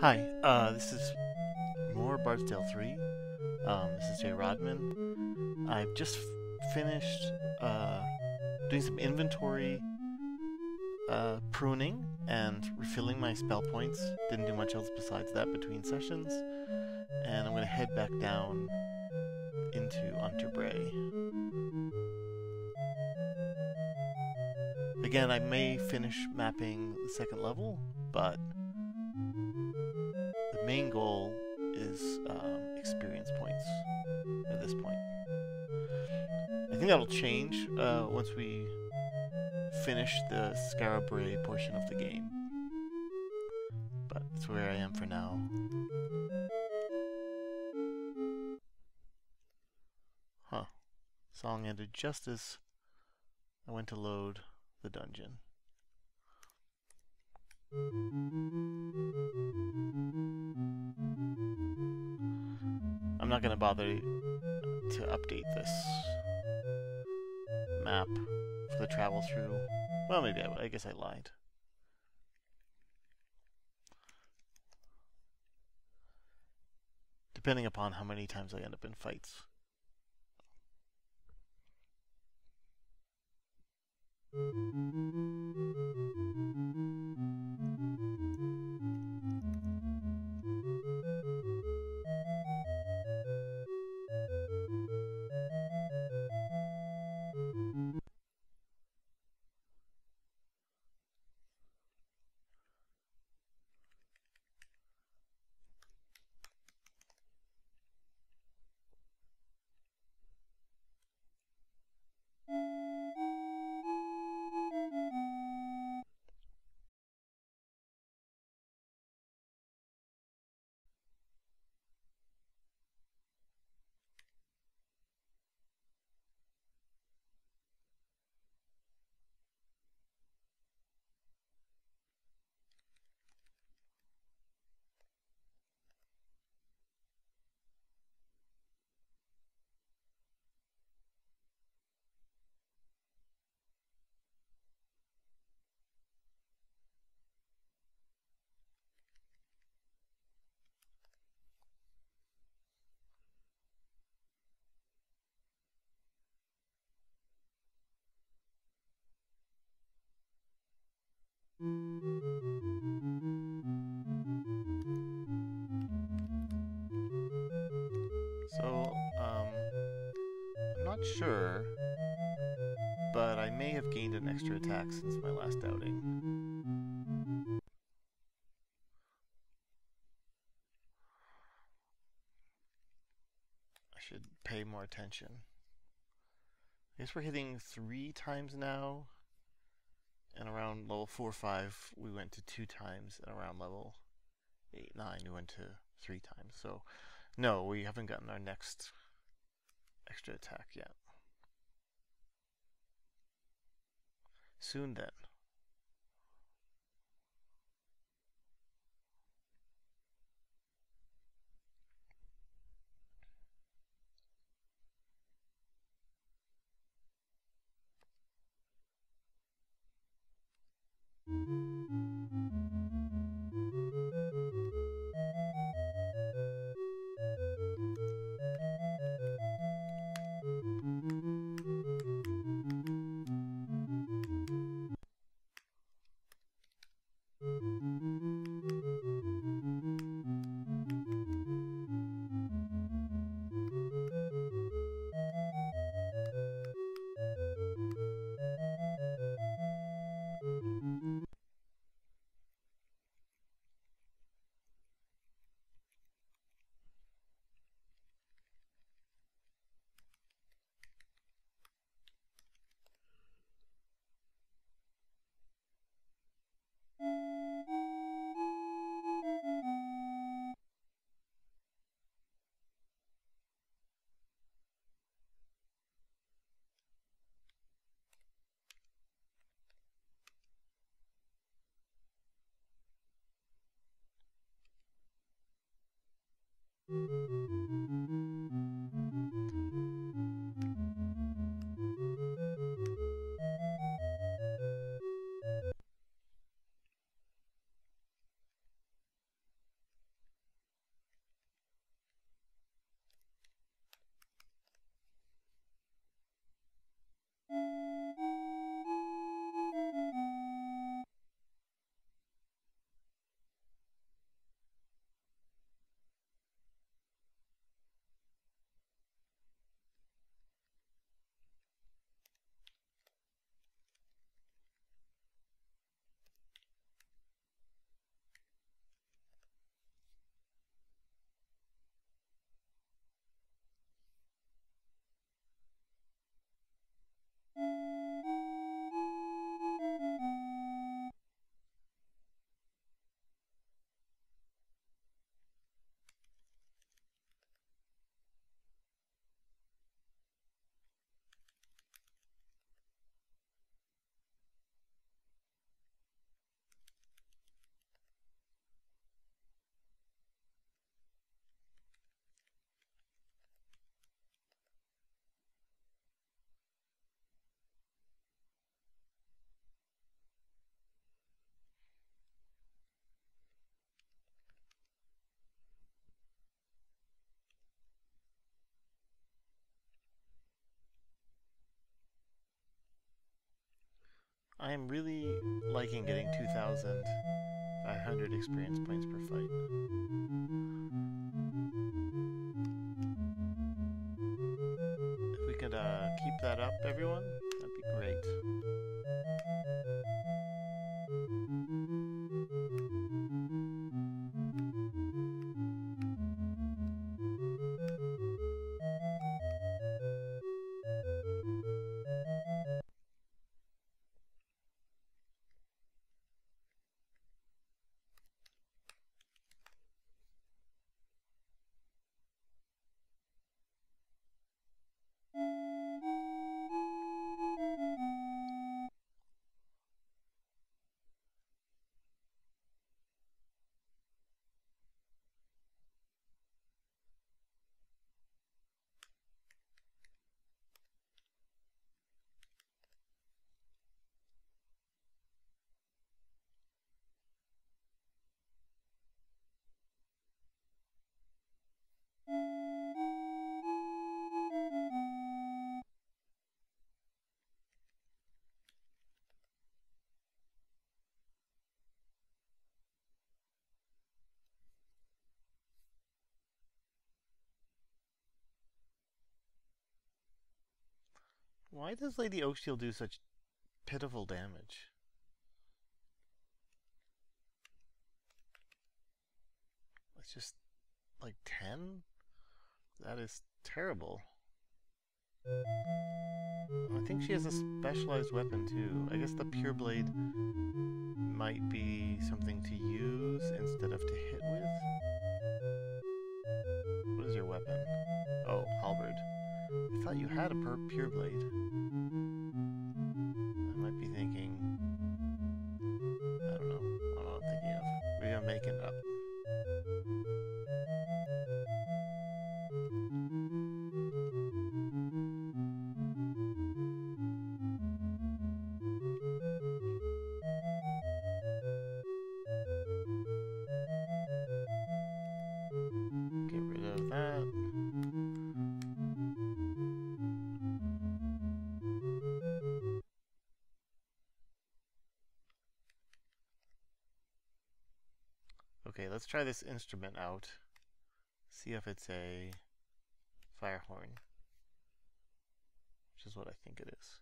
Hi, uh, this is more Bard's Tale 3. Um, this is Jay Rodman. I've just finished uh, doing some inventory uh, pruning and refilling my spell points. Didn't do much else besides that between sessions. And I'm going to head back down into Unterbrae. Again, I may finish mapping the second level, but main goal is um, experience points at this point. I think that'll change uh, once we finish the Skara Brae portion of the game. But that's where I am for now. Huh. Song ended just as I went to load the dungeon. Not going to bother to update this map for the travel through. Well, maybe I will. I guess I lied. Depending upon how many times I end up in fights. So, sure, but I may have gained an extra attack since my last outing. I should pay more attention. I guess we're hitting three times now, and around level 4 or 5, we went to two times, and around level 8 9, we went to three times. So, no, we haven't gotten our next extra attack yet. Soon then. I am really liking getting 2,500 experience points per fight. If we could uh, keep that up, everyone, that'd be great. Why does Lady Oaksteel do such pitiful damage? It's just like 10? That is terrible. I think she has a specialized weapon too. I guess the Pure Blade might be something to use instead of to hit with. What is your weapon? Thought you had a Pure Blade. Try this instrument out. See if it's a fire horn. Which is what I think it is.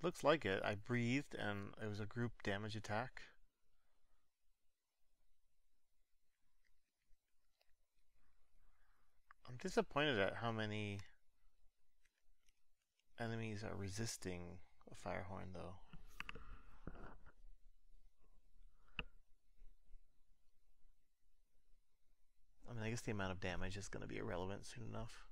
Looks like it. I breathed and it was a group damage attack. I'm disappointed at how many enemies are resisting a fire horn though. I mean, I guess the amount of damage is going to be irrelevant soon enough.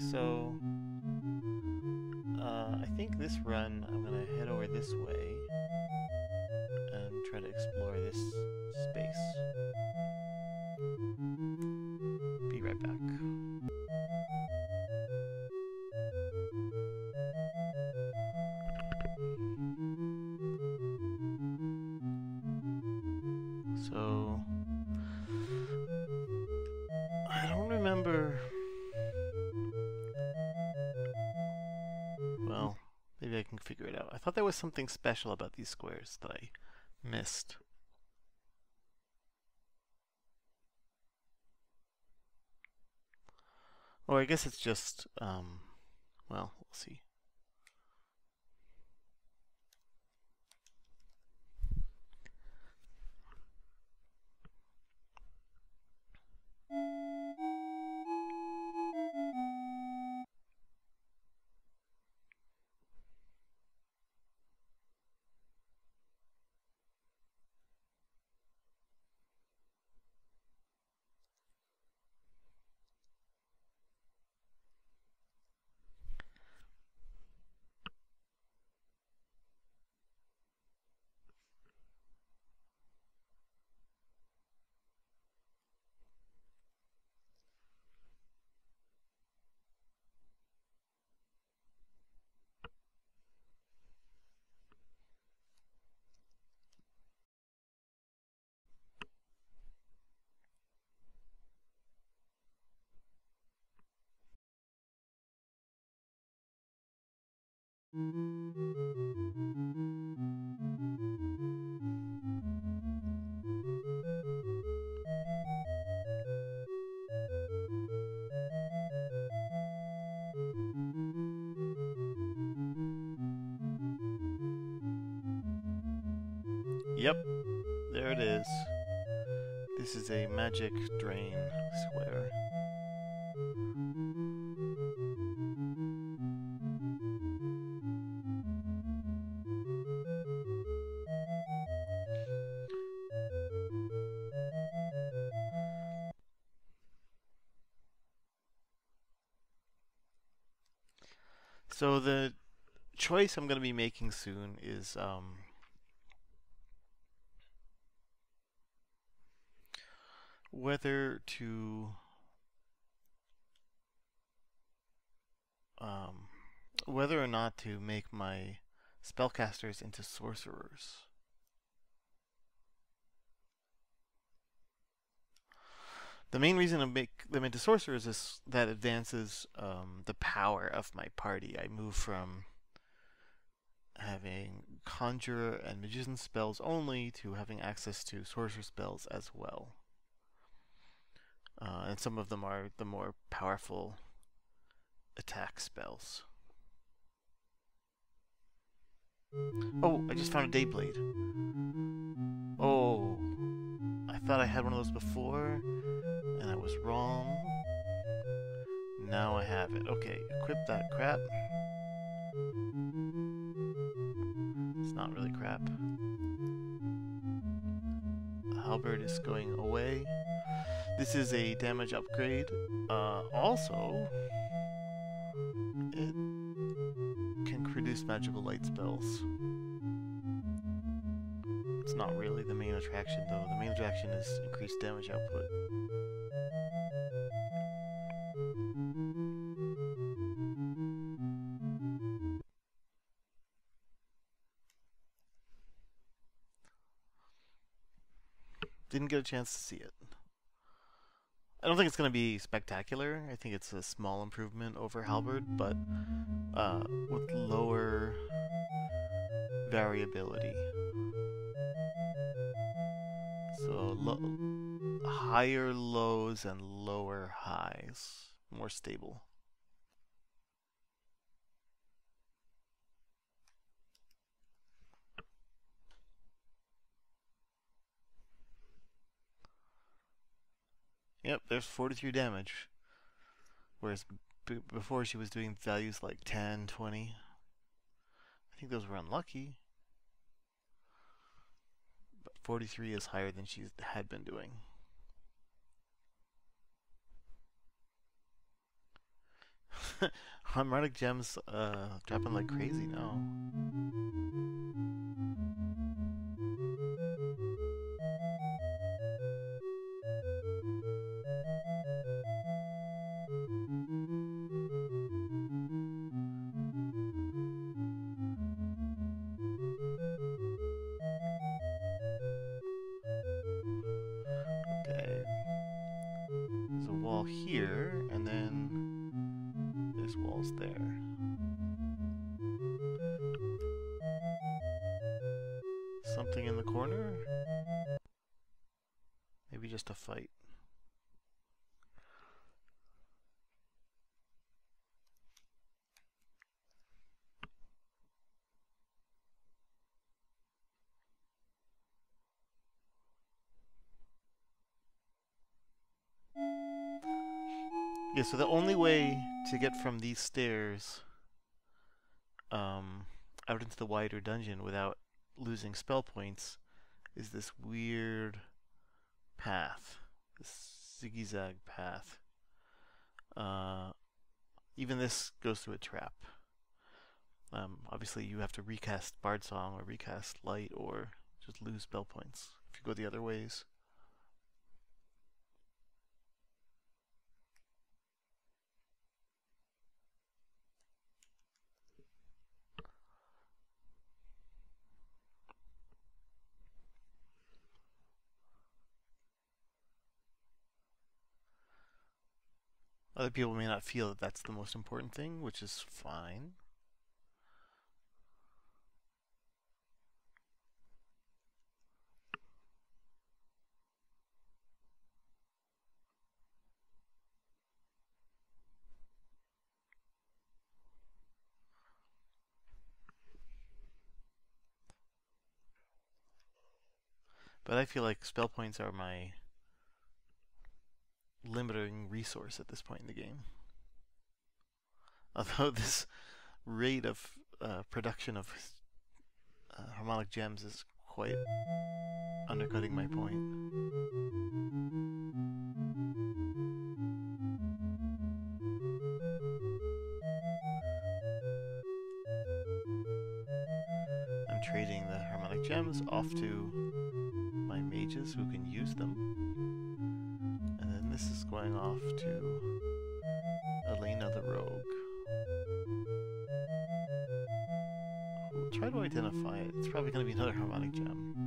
So uh, I think this run I'm gonna head over this way was something special about these squares that I missed. Or I guess it's just, um, well, we'll see. Yep, there it is. This is a magic choice I'm going to be making soon is um, whether to um, whether or not to make my spellcasters into sorcerers. The main reason to make them into sorcerers is that advances um, the power of my party. I move from having conjurer and magician spells only to having access to sorcerer spells as well. Uh, and some of them are the more powerful attack spells. Oh, I just found a Dayblade. Oh, I thought I had one of those before, and I was wrong. Now I have it. Okay, equip that crap. It's not really crap. Halberd is going away. This is a damage upgrade. Uh, also, it can produce magical light spells. It's not really the main attraction though. The main attraction is increased damage output. A chance to see it. I don't think it's going to be spectacular. I think it's a small improvement over Halberd, but uh, with lower variability. So lo higher lows and lower highs, more stable. Yep, there's 43 damage. Whereas before she was doing values like 10, 20. I think those were unlucky. But 43 is higher than she had been doing. Harmonic gems uh, dropping like crazy now. Yeah, so the only way to get from these stairs um, out into the wider dungeon without losing spell points is this weird path, this zigzag path. Uh, even this goes through a trap. Um, obviously, you have to recast Bard Song or recast Light or just lose spell points if you go the other ways. Other people may not feel that that's the most important thing, which is fine. But I feel like spell points are my limiting resource at this point in the game. Although this rate of uh, production of uh, harmonic gems is quite undercutting my point. I'm trading the harmonic gems off to my mages who can use them. This is going off to Elena the Rogue. We'll try to identify it. It's probably going to be another harmonic gem.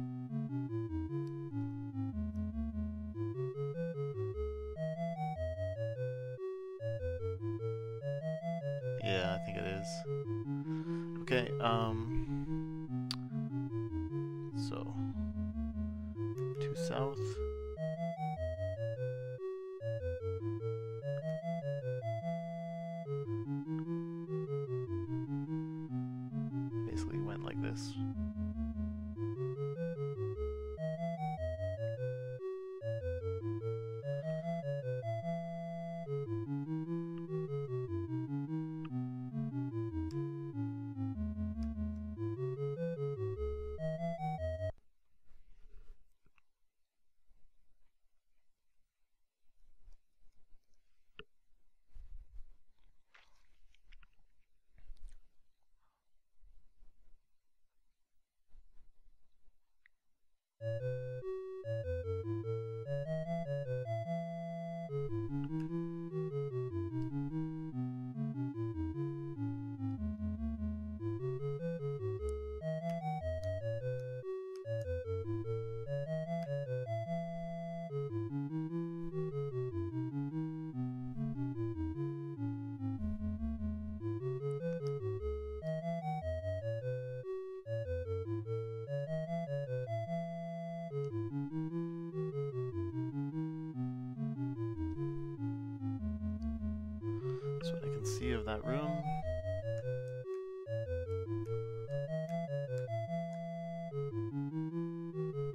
Of that room.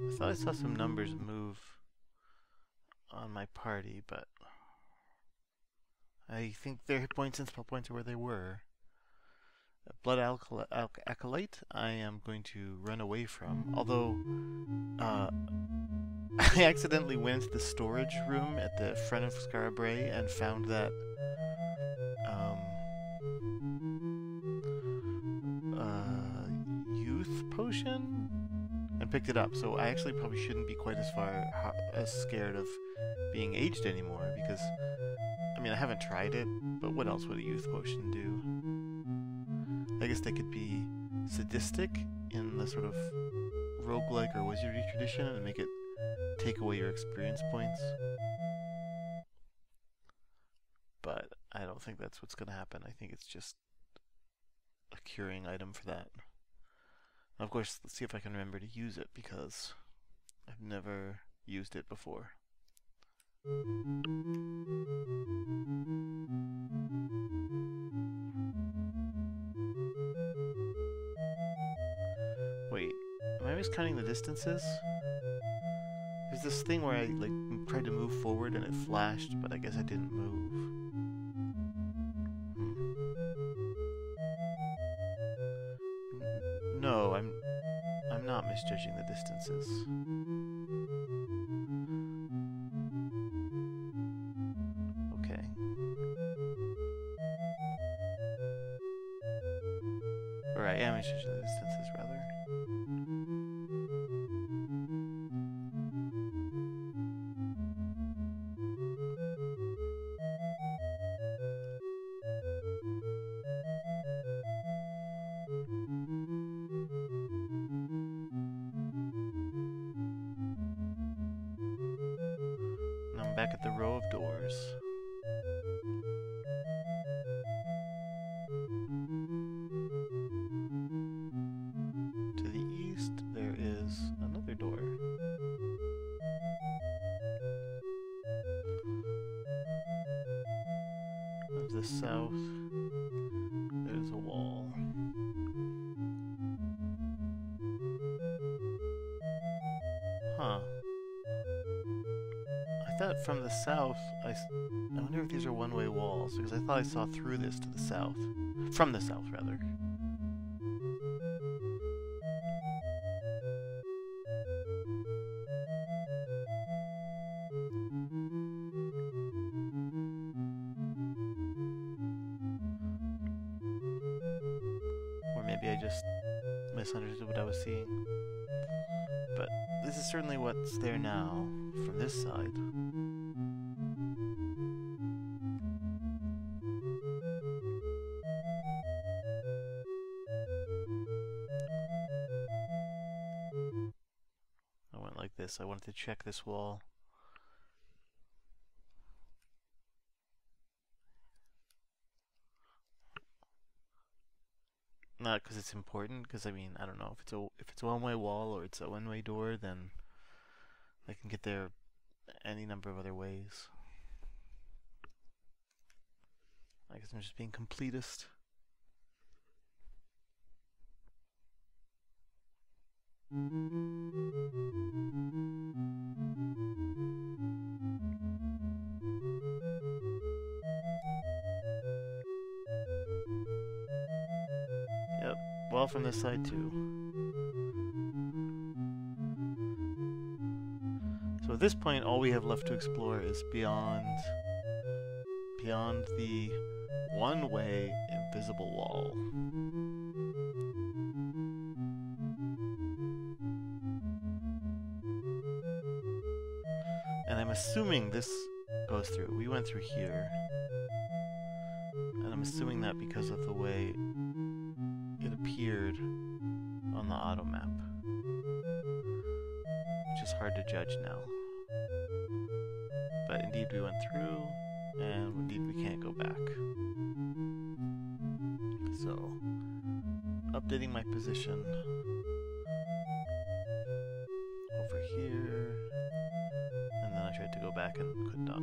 I thought I saw some numbers move on my party, but I think their hit points and spell points are where they were. Blood Alcal Al Acolyte, I am going to run away from, although uh, I accidentally went to the storage room at the front of Skara Brae and found that picked it up. So I actually probably shouldn't be quite as far as scared of being aged anymore because I mean I haven't tried it, but what else would a youth potion do? I guess they could be sadistic in the sort of roguelike or wizardry tradition and make it take away your experience points. But I don't think that's what's going to happen. I think it's just a curing item for that. Of course, let's see if I can remember to use it because I've never used it before. Wait, am I miscounting the distances? There's this thing where I like tried to move forward and it flashed, but I guess I didn't move. Misjudging the distances. Because I thought I saw through this to the south. From the south, rather. This. I wanted to check this wall. Not because it's important, because I mean, I don't know if it's a if it's a one-way wall or it's a one-way door, then I can get there any number of other ways. I guess I'm just being completist. Yep, from this side too. So at this point, all we have left to explore is beyond, beyond the one-way invisible wall. And I'm assuming this goes through. We went through here. And I'm assuming that because of the way appeared on the auto map. Which is hard to judge now. But indeed we went through, and indeed we can't go back. So, updating my position over here, and then I tried to go back and could not,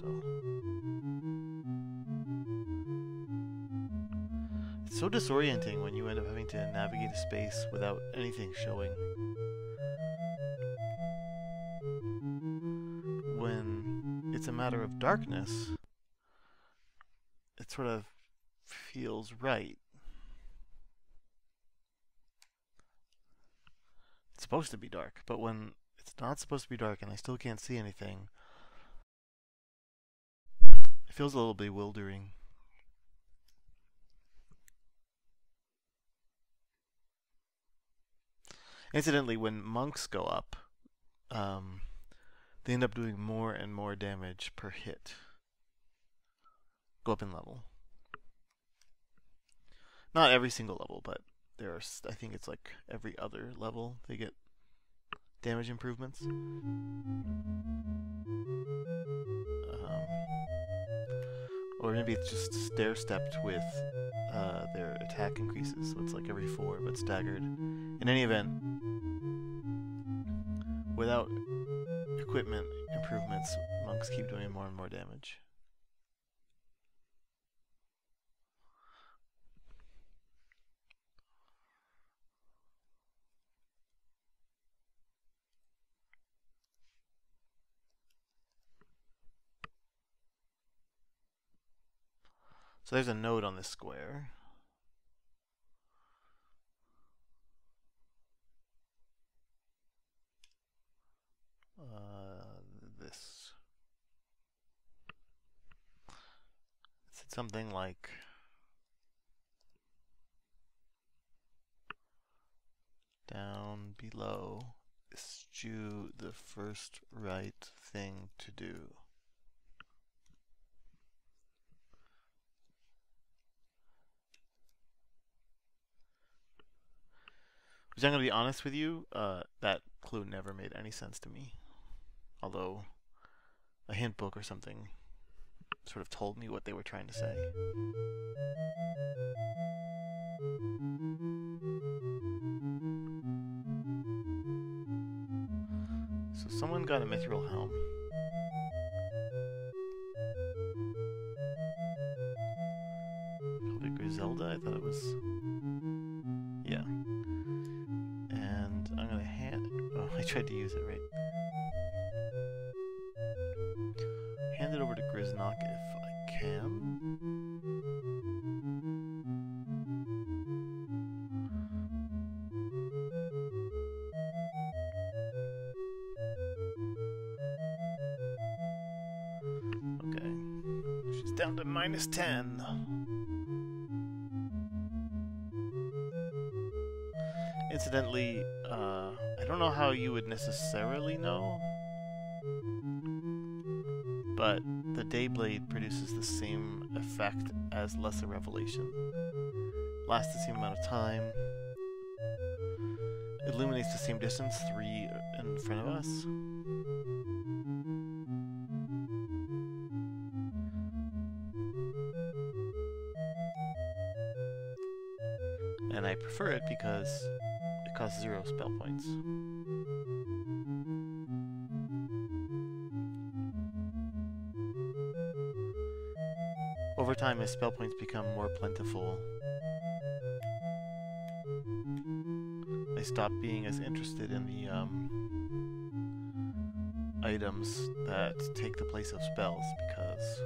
so. It's so disorienting when to navigate a space without anything showing. When it's a matter of darkness, it sort of feels right. It's supposed to be dark, but when it's not supposed to be dark and I still can't see anything, it feels a little bewildering. Incidentally, when monks go up, um, they end up doing more and more damage per hit. Go up in level. Not every single level, but there are. I think it's like every other level they get damage improvements. Um, or maybe it's just stair stepped with uh, their attack increases, so it's like every four, but staggered. In any event, without equipment improvements, monks keep doing more and more damage. So there's a node on this square. Uh, this. It said something like down below eschew the first right thing to do. Which I'm going to be honest with you, uh, that clue never made any sense to me. Although a hint book or something sort of told me what they were trying to say. So someone got a mithril helm. Called it Griselda, I thought it was... Yeah. And I'm gonna hand... Oh, I tried to use it, right? If I can. Okay. She's down to minus 10. Incidentally, uh, I don't know how you would necessarily know, but the Dayblade produces the same effect as Lesser Revelation. Lasts the same amount of time, illuminates the same distance, three in front of us. And I prefer it because it costs zero spell points. Time, as spell points become more plentiful, I stop being as interested in the um, items that take the place of spells because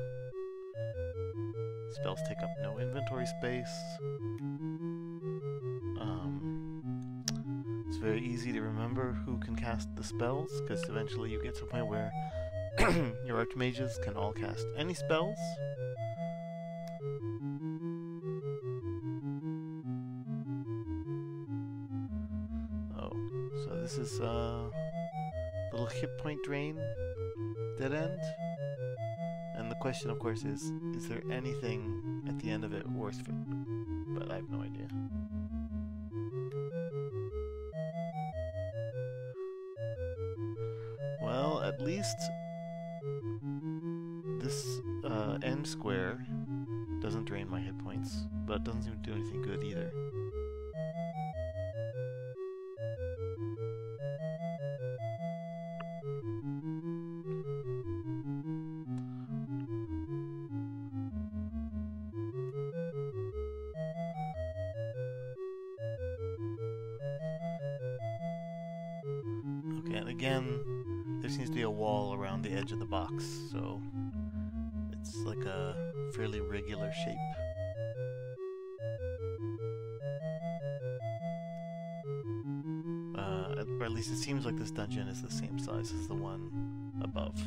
spells take up no inventory space. Um, it's very easy to remember who can cast the spells because eventually you get to a point where your archmages can all cast any spells. Question, of course, is: Is there anything at the end of it worth it? But I have no idea. Well, at least this uh, end square doesn't drain my hit points, but doesn't seem to do anything good either. Again, there seems to be a wall around the edge of the box, so it's like a fairly regular shape. Uh, or at least it seems like this dungeon is the same size as the one above.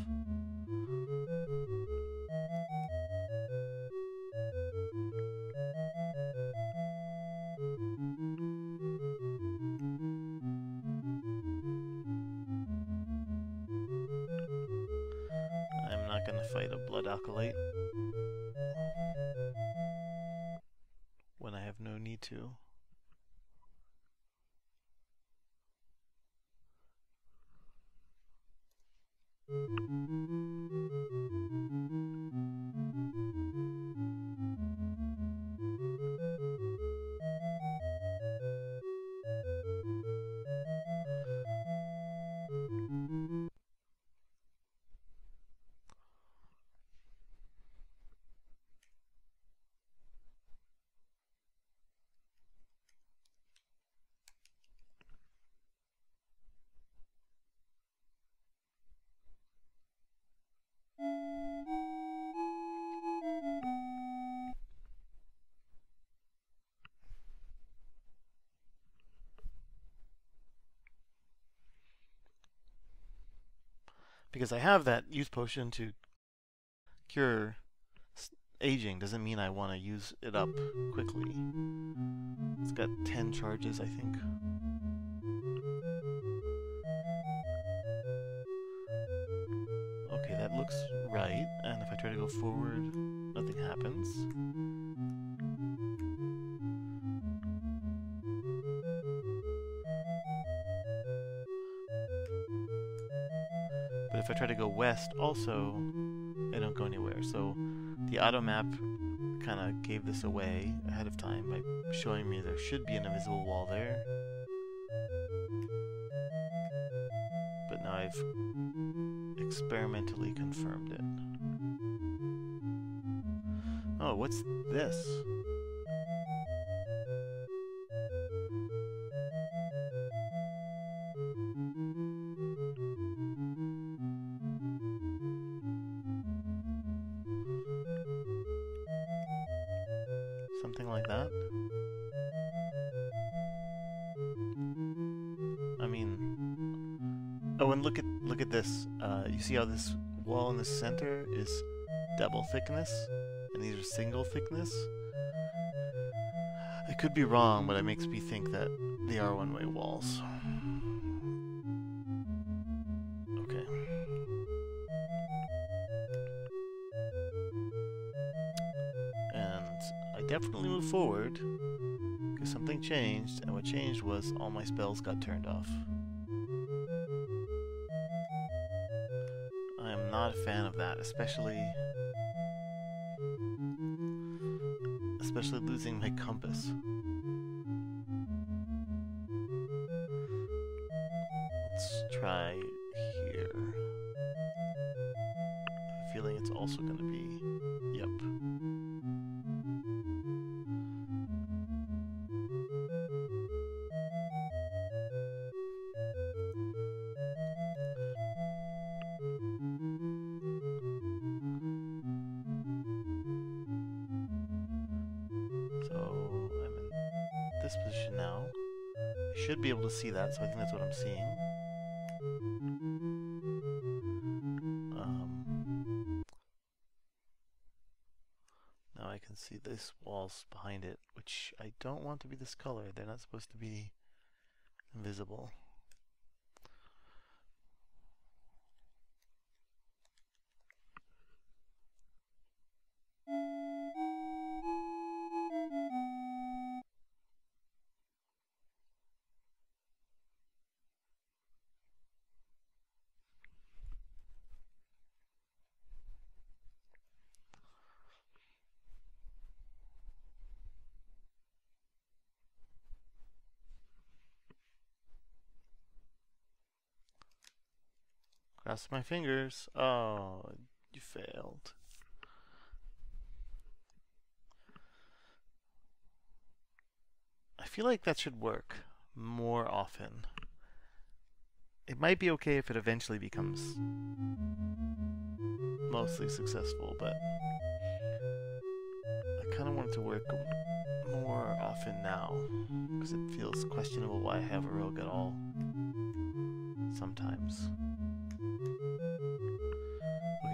Because I have that youth potion to cure aging doesn't mean I want to use it up quickly. It's got 10 charges, I think. Okay, that looks right. And if I try to go forward, nothing happens. West, also, I don't go anywhere. So the auto map kind of gave this away ahead of time by showing me there should be an invisible wall there. But now I've experimentally confirmed it. Oh, what's this? Thickness, and these are single thickness. I could be wrong, but it makes me think that they are one-way walls. Okay. And I definitely moved forward because something changed, and what changed was all my spells got turned off. I am not a fan of that, especially especially losing my compass. Don't want to be this color. They're not supposed to be invisible. Cross my fingers. Oh, you failed. I feel like that should work more often. It might be okay if it eventually becomes mostly successful, but I kind of want it to work more often now because it feels questionable why I have a rogue at all sometimes.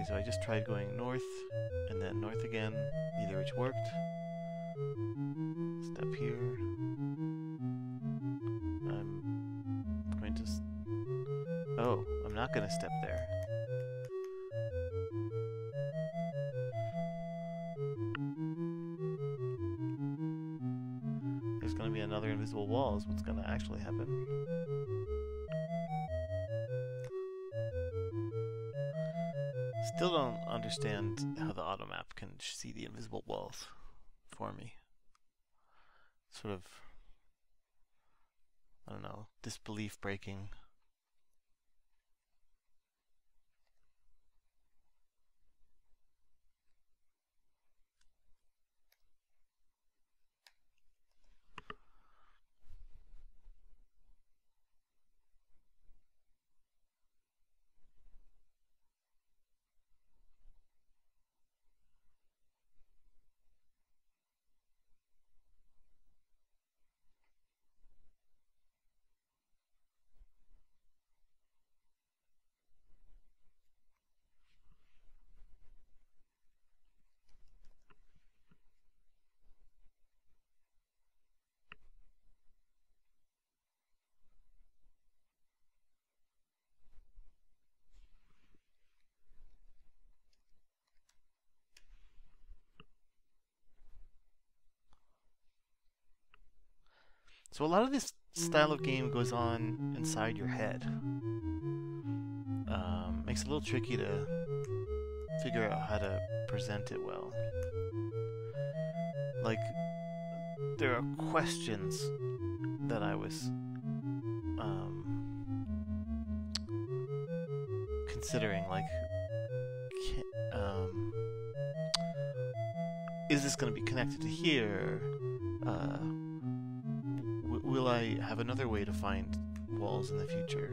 So I just tried going north and then north again, neither which worked. Step here. I'm going to. Oh, I'm not going to step there. There's going to be another invisible wall, is what's going to actually happen. Still don't understand how the auto map can see the invisible walls for me. Sort of, I don't know, disbelief breaking. So a lot of this style of game goes on inside your head. Um, makes it a little tricky to figure out how to present it well. Like, there are questions that I was um, considering, like, um, is this going to be connected to here? Uh, will I have another way to find walls in the future?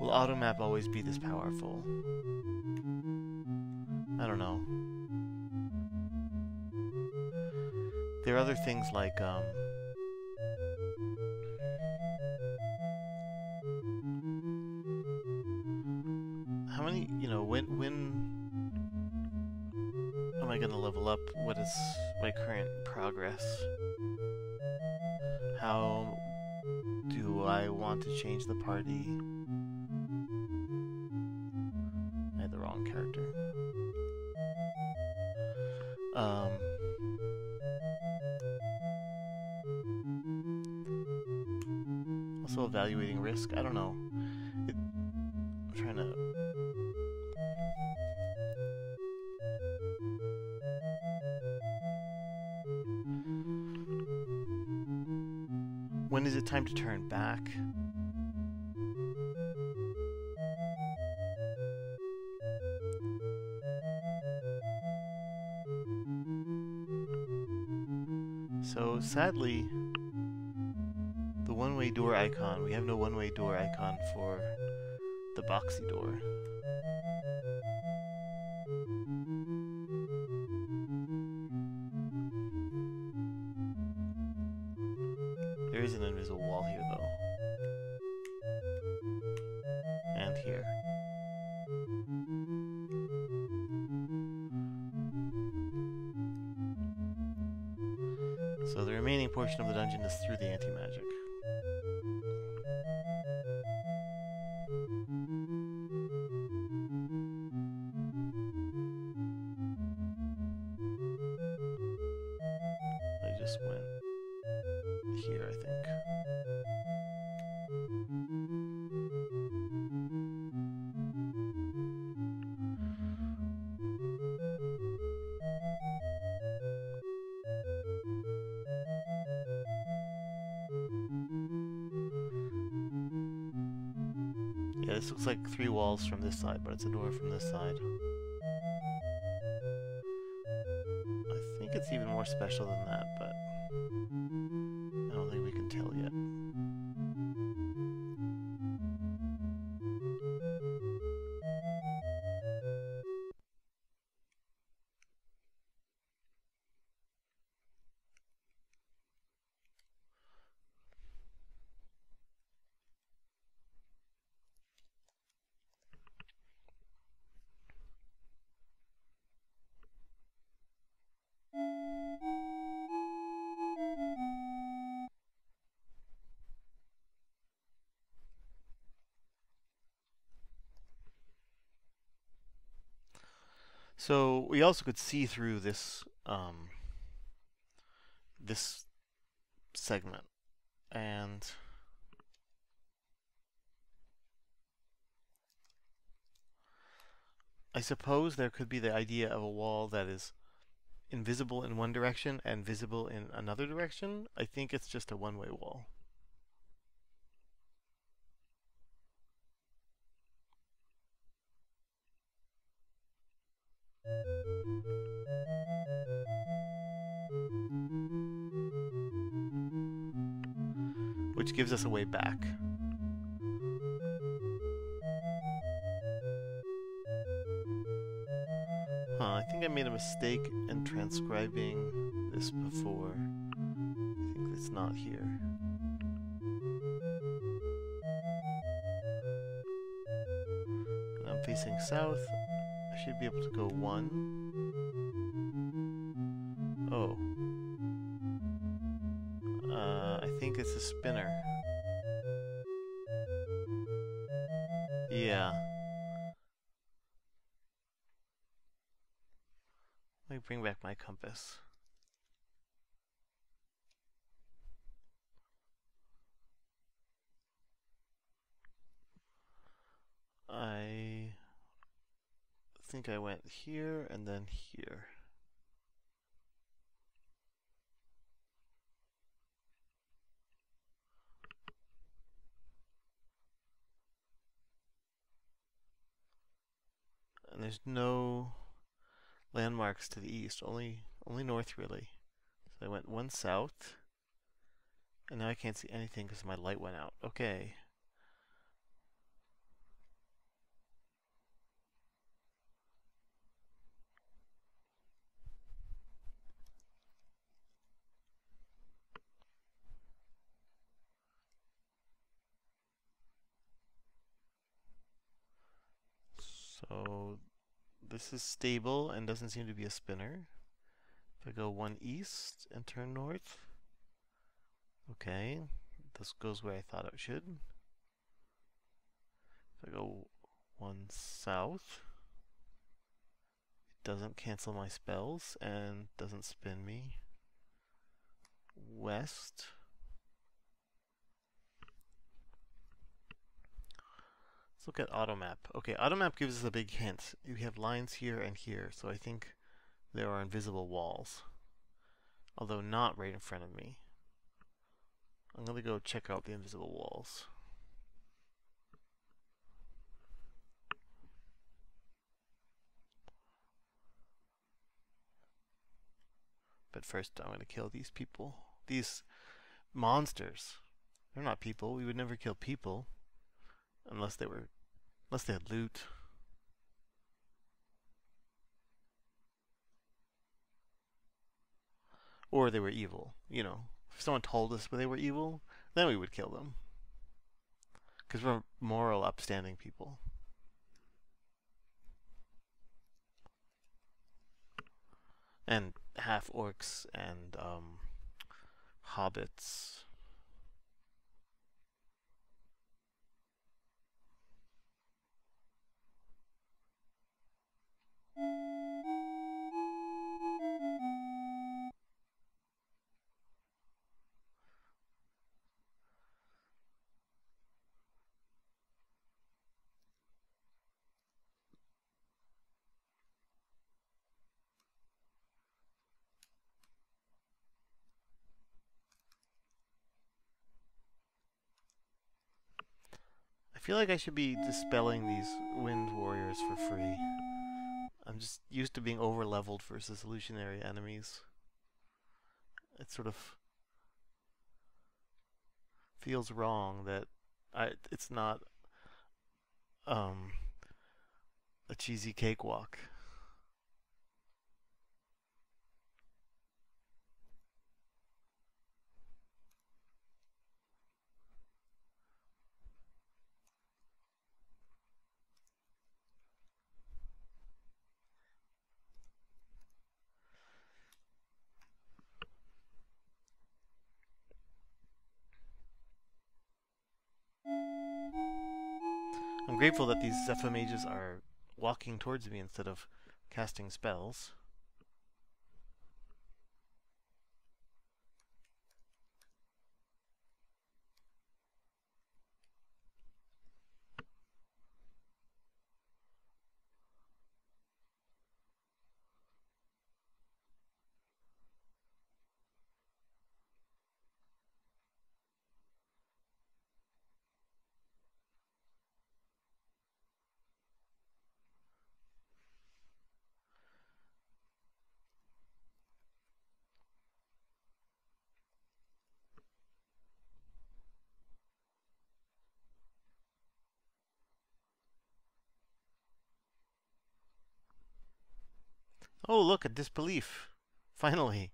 Will AutoMap always be this powerful? I don't know. There are other things like, um, up? What is my current progress? How do I want to change the party? I had the wrong character. Um, also evaluating risk. I don't know. To turn back? So sadly, the one-way door icon, we have no one-way door icon for the boxy door. Yeah, this looks like three walls from this side, but it's a door from this side. I think it's even more special than that, we also could see through this um, this segment, and I suppose there could be the idea of a wall that is invisible in one direction and visible in another direction. I think it's just a one-way wall. Which gives us a way back. Huh, I think I made a mistake in transcribing this before. I think it's not here. I'm facing south. I should be able to go one. Spinner. Yeah. Let me bring back my compass. I think I went here and then here. And no landmarks to the east, only only north really. So I went one south, and now I can't see anything because my light went out. Okay. So this is stable and doesn't seem to be a spinner. If I go one east and turn north, okay, this goes where I thought it should. If I go one south, it doesn't cancel my spells and doesn't spin me. West. Let's look at AutoMap. Okay, AutoMap gives us a big hint. You have lines here and here, so I think there are invisible walls. Although not right in front of me. I'm going to go check out the invisible walls. But first I'm going to kill these people. These monsters. They're not people. We would never kill people. Unless they were, unless they had loot. Or they were evil, you know. If someone told us they were evil, then we would kill them. Because we're moral, upstanding people. And half orcs and um, hobbits. I feel like I should be dispelling these wind warriors for free. I'm just used to being over leveled versus illusionary enemies. It sort of feels wrong that I it's not um a cheesy cakewalk. Grateful that these Zephyr mages are walking towards me instead of casting spells. Oh, look, a disbelief. Finally.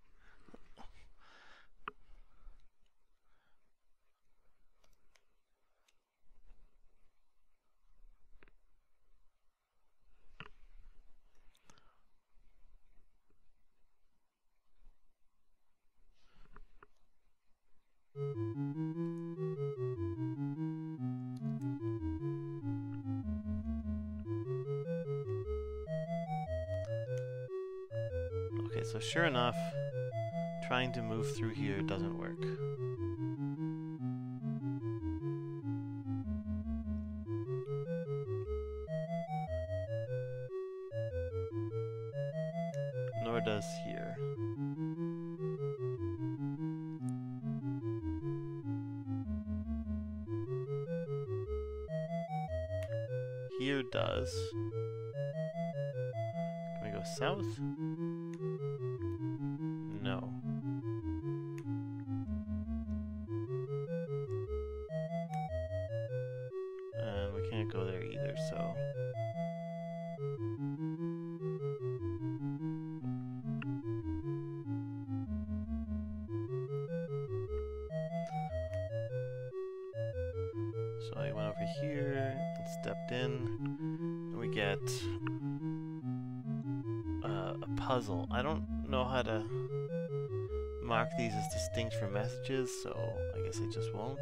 So I guess I just won't.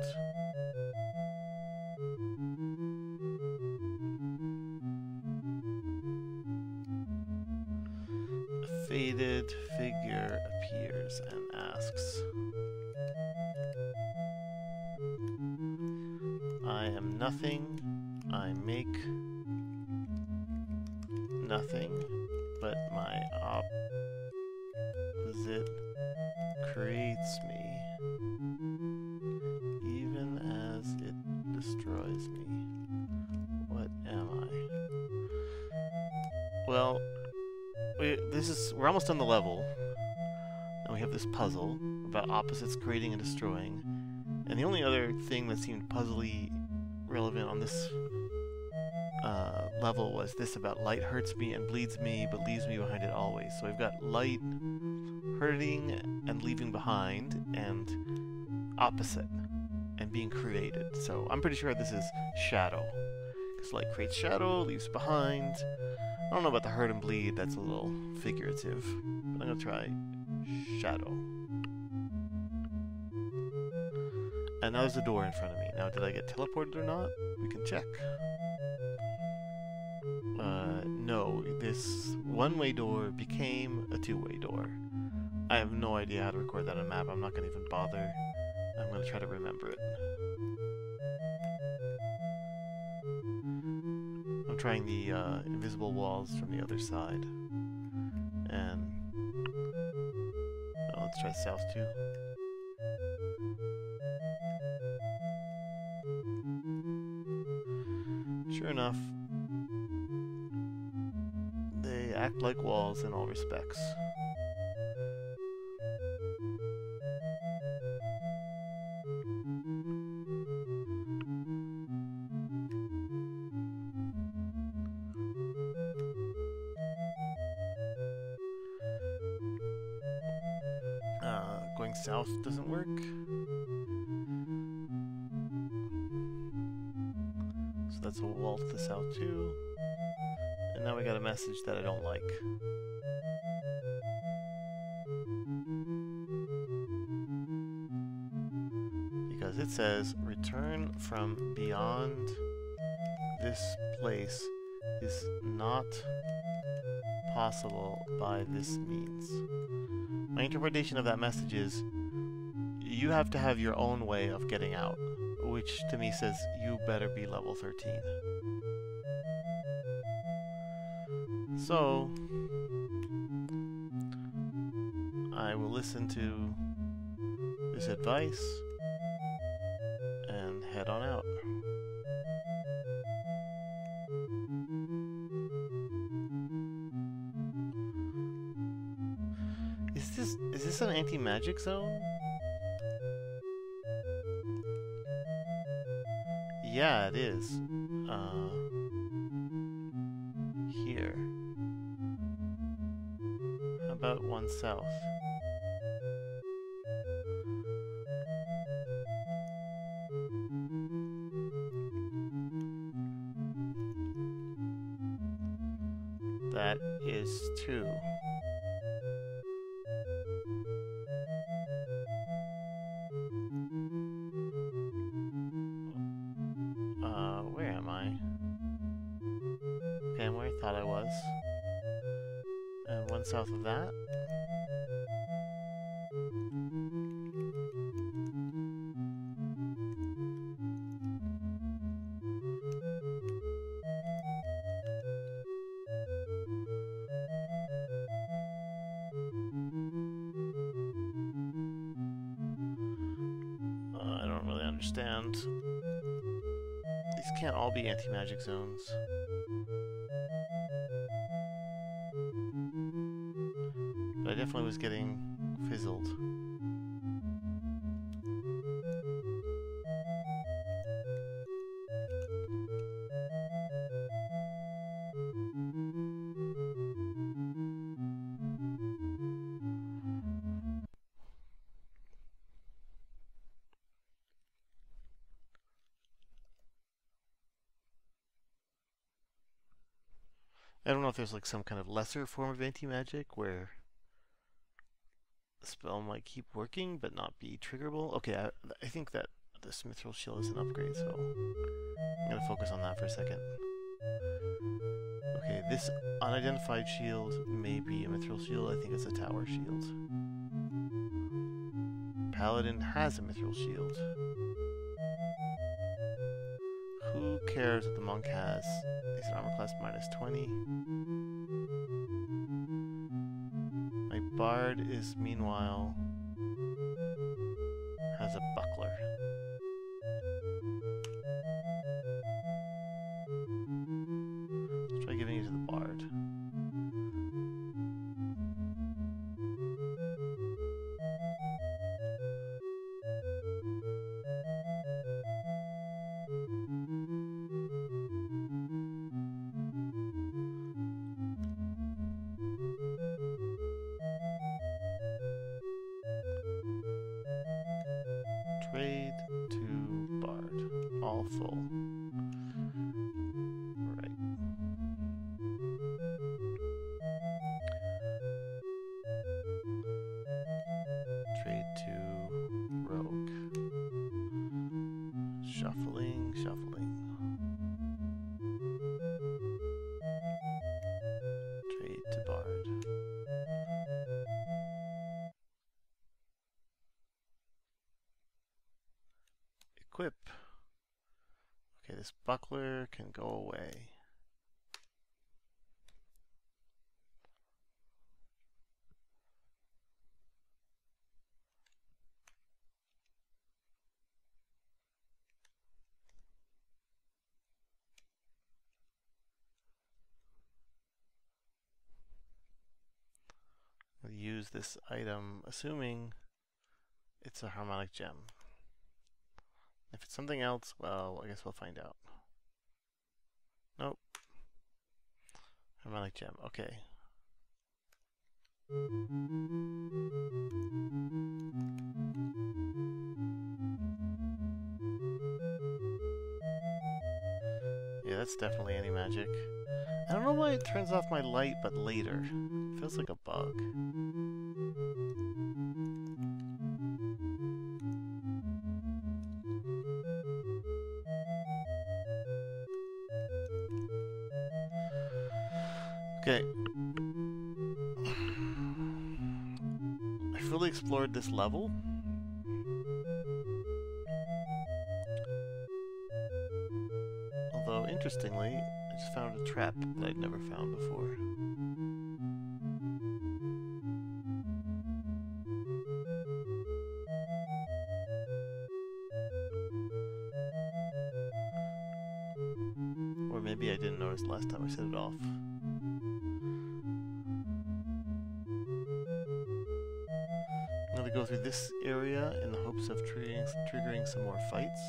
A faded figure appears and asks, I am nothing, I make nothing, almost on the level, and we have this puzzle about opposites creating and destroying. And the only other thing that seemed puzzly relevant on this uh, level was this about light hurts me and bleeds me, but leaves me behind it always. So we've got light hurting and leaving behind, and opposite and being created. So I'm pretty sure this is shadow. Because light creates shadow, leaves behind. I don't know about the hurt and bleed, that's a little figurative. But I'm gonna try shadow. And now there's a door in front of me. Now, did I get teleported or not? We can check. Uh, no, this one-way door became a two-way door. I have no idea how to record that on a map. I'm not to even bother. I'm to try to remember it. Trying the uh, invisible walls from the other side. And... Oh, let's try south too. Sure enough, they act like walls in all respects. Says, return from beyond this place is not possible by this means. My interpretation of that message is, you have to have your own way of getting out, which to me says, you better be level 13. So, I will listen to this advice anti-magic zone? Yeah, it is. Uh, here. How about one south? Anti-magic zones. But I definitely was getting fizzled. I don't know if there's like some kind of lesser form of anti-magic where the spell might keep working but not be triggerable. Okay, I, I think that the Mithril Shield is an upgrade, so I'm going to focus on that for a second. Okay, this unidentified shield may be a Mithril Shield. I think it's a Tower Shield. Paladin has a Mithril Shield. Who cares what the monk has? An armor class minus 20. My bard is, meanwhile, has a buckler. This item assuming it's a harmonic gem. If it's something else, well, I guess we'll find out. Nope. Harmonic gem, okay. Yeah, that's definitely anti-magic. I don't know why it turns off my light, but later. feels like a bug. This level. Although, interestingly, I just found a trap that I'd never found before. Go through this area in the hopes of triggering, triggering some more fights.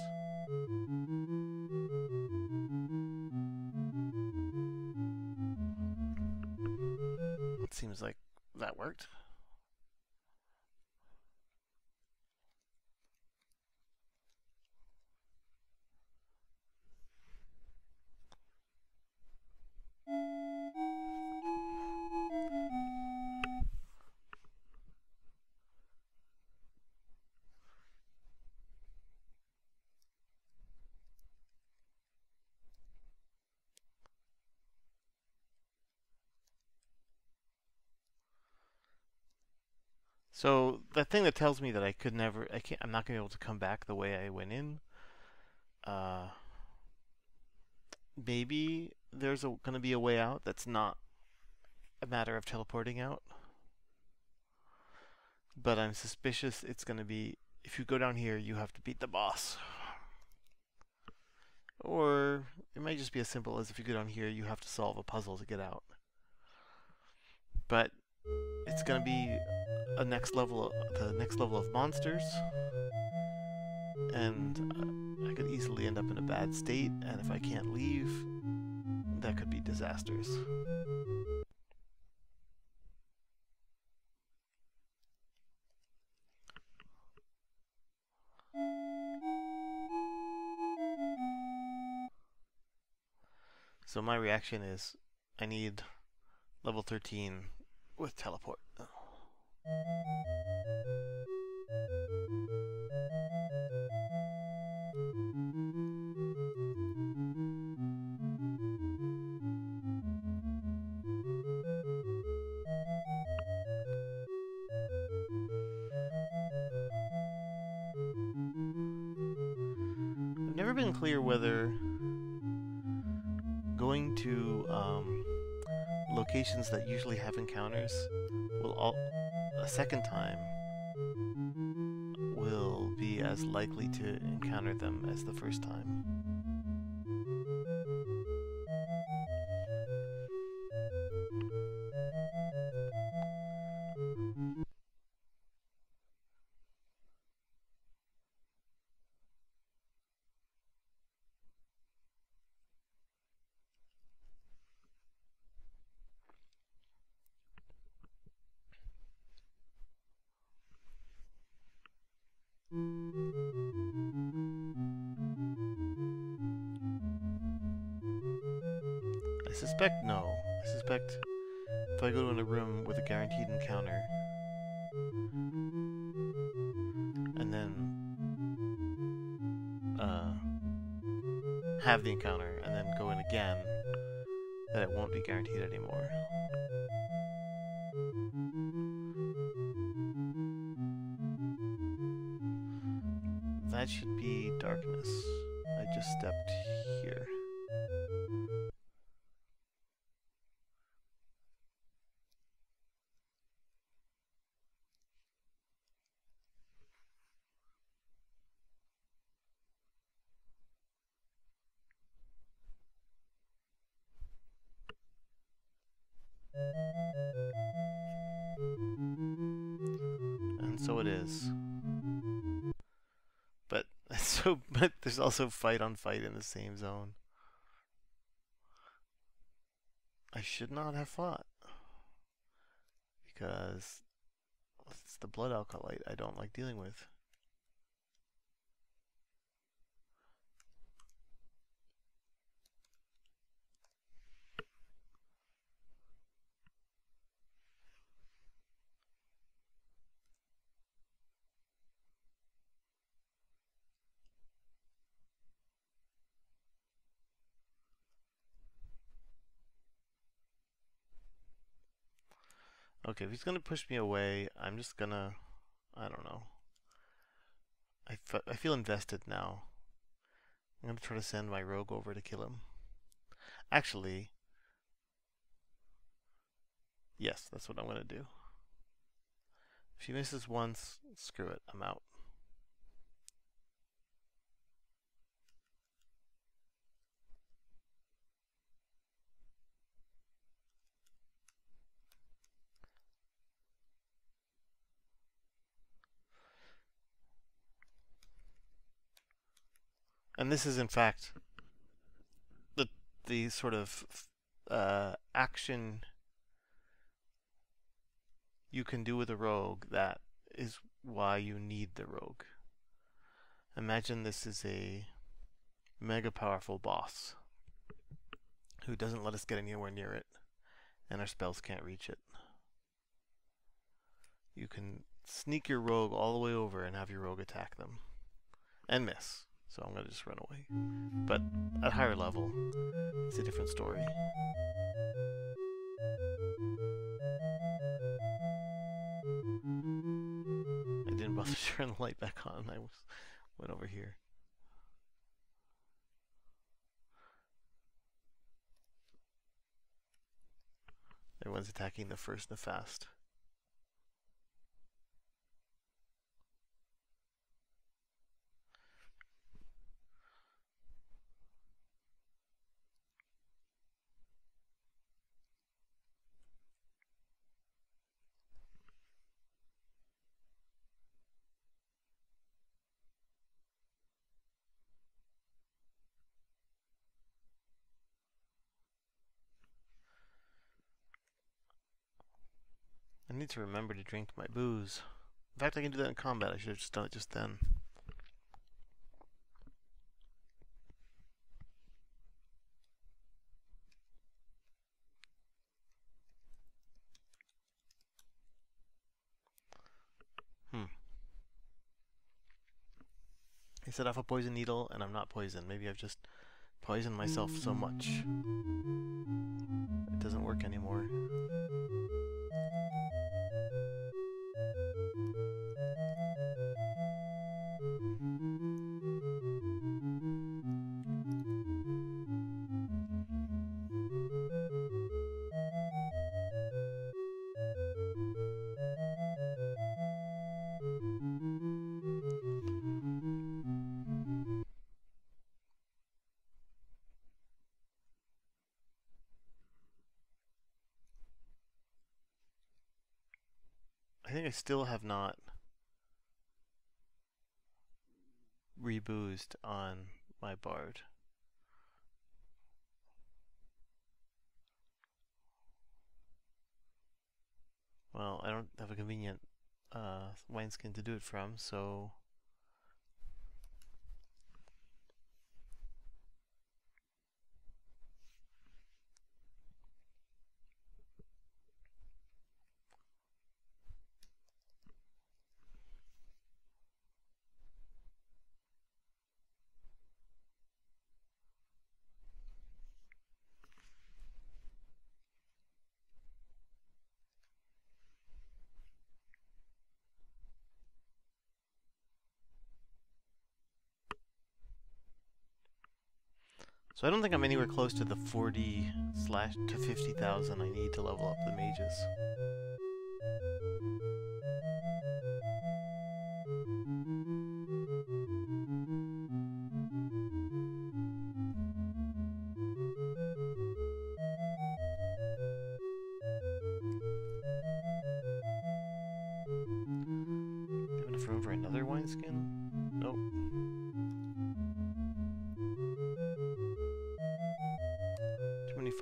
So that thing that tells me that I could never, I can't, I'm not gonna be able to come back the way I went in. Uh, maybe there's a, gonna be a way out that's not a matter of teleporting out. But I'm suspicious it's gonna be if you go down here, you have to beat the boss. Or it might just be as simple as if you go down here, you have to solve a puzzle to get out. But it's gonna be a next level, the next level of monsters, and uh, I could easily end up in a bad state. And if I can't leave, that could be disastrous. So my reaction is I need level 13 with teleport. I've never been clear whether going to um, locations that usually have encounters will all a second time will be as likely to encounter them as the first time. That should be darkness. I just stepped here. There's also fight on fight in the same zone. I should not have fought. Because it's the blood alkalite I don't like dealing with. Okay, if he's gonna push me away, I'm just gonna... I don't know. I, I feel invested now. I'm gonna try to send my rogue over to kill him. Actually... Yes, that's what I'm gonna do. If he misses once, screw it, I'm out. And this is in fact the the sort of uh, action you can do with a rogue that is why you need the rogue. Imagine this is a mega powerful boss who doesn't let us get anywhere near it and our spells can't reach it. You can sneak your rogue all the way over and have your rogue attack them and miss. So I'm going to just run away. But at higher level, it's a different story. I didn't bother to turn the light back on. I was went over here. Everyone's attacking the first and the I need to remember to drink my booze. In fact, I can do that in combat. I should have just done it just then. Hmm. I set off a poison needle, and I'm not poisoned. Maybe I've just poisoned myself so much. It doesn't work anymore. Still have not reboozed on my bard. Well, I don't have a convenient uh, wineskin to do it from, so I don't think I'm anywhere close to the 40 slash to 50,000 I need to level up the mages.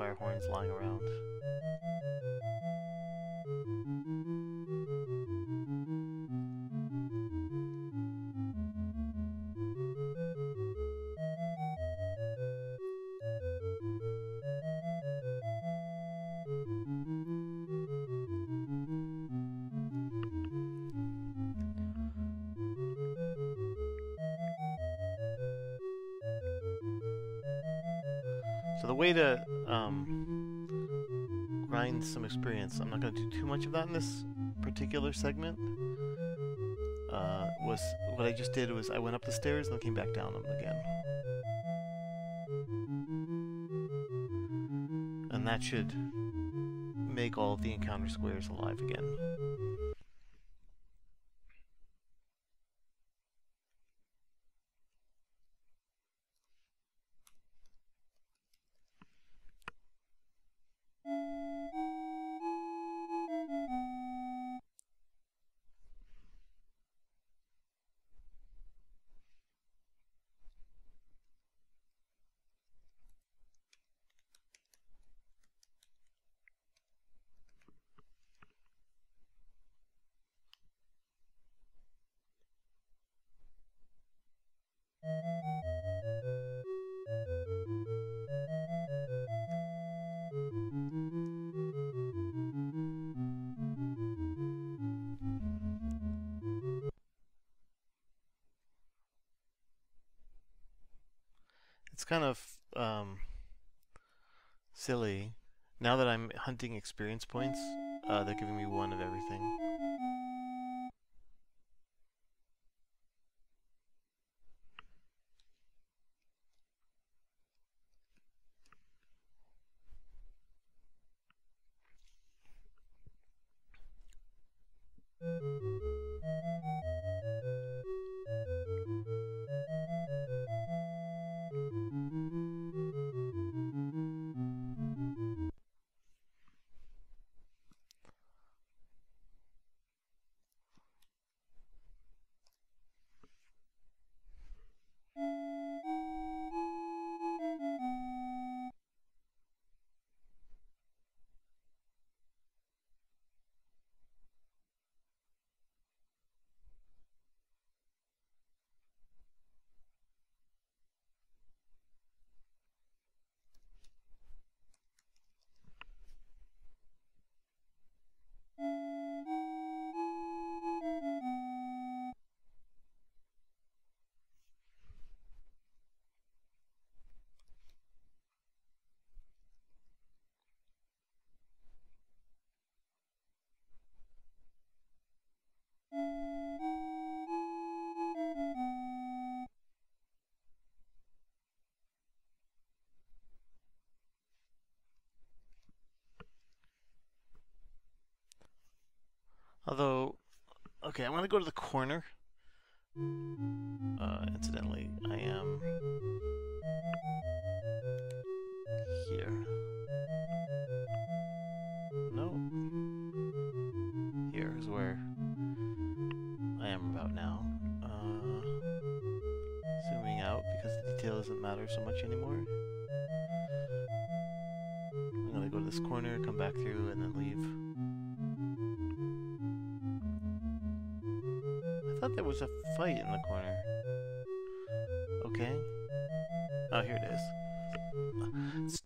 Fire horns lying around. That in this particular segment. Uh, was what I just did was I went up the stairs and came back down them again. And that should make all of the encounter squares alive again. It's kind of um, silly. Now that I'm hunting experience points, uh, they're giving me one of everything. Okay, I'm gonna go to the corner. Uh, incidentally, I am here. No. Here is where I am about now. Uh, zooming out because the detail doesn't matter so much anymore. I'm gonna go to this corner, come back through, and then leave. Thought there was a fight in the corner. Okay. Oh, here it is.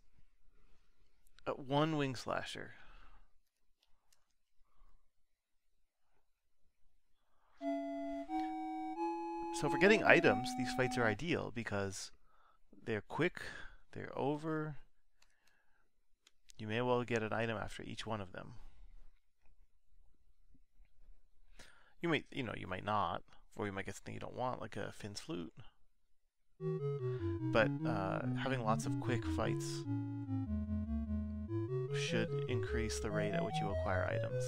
A one wing slasher. So for getting items, these fights are ideal because they're quick, they're over. You may well get an item after each one of them. You might, you know, you might not, or you might get something you don't want, like a Finn's flute. But uh, having lots of quick fights should increase the rate at which you acquire items.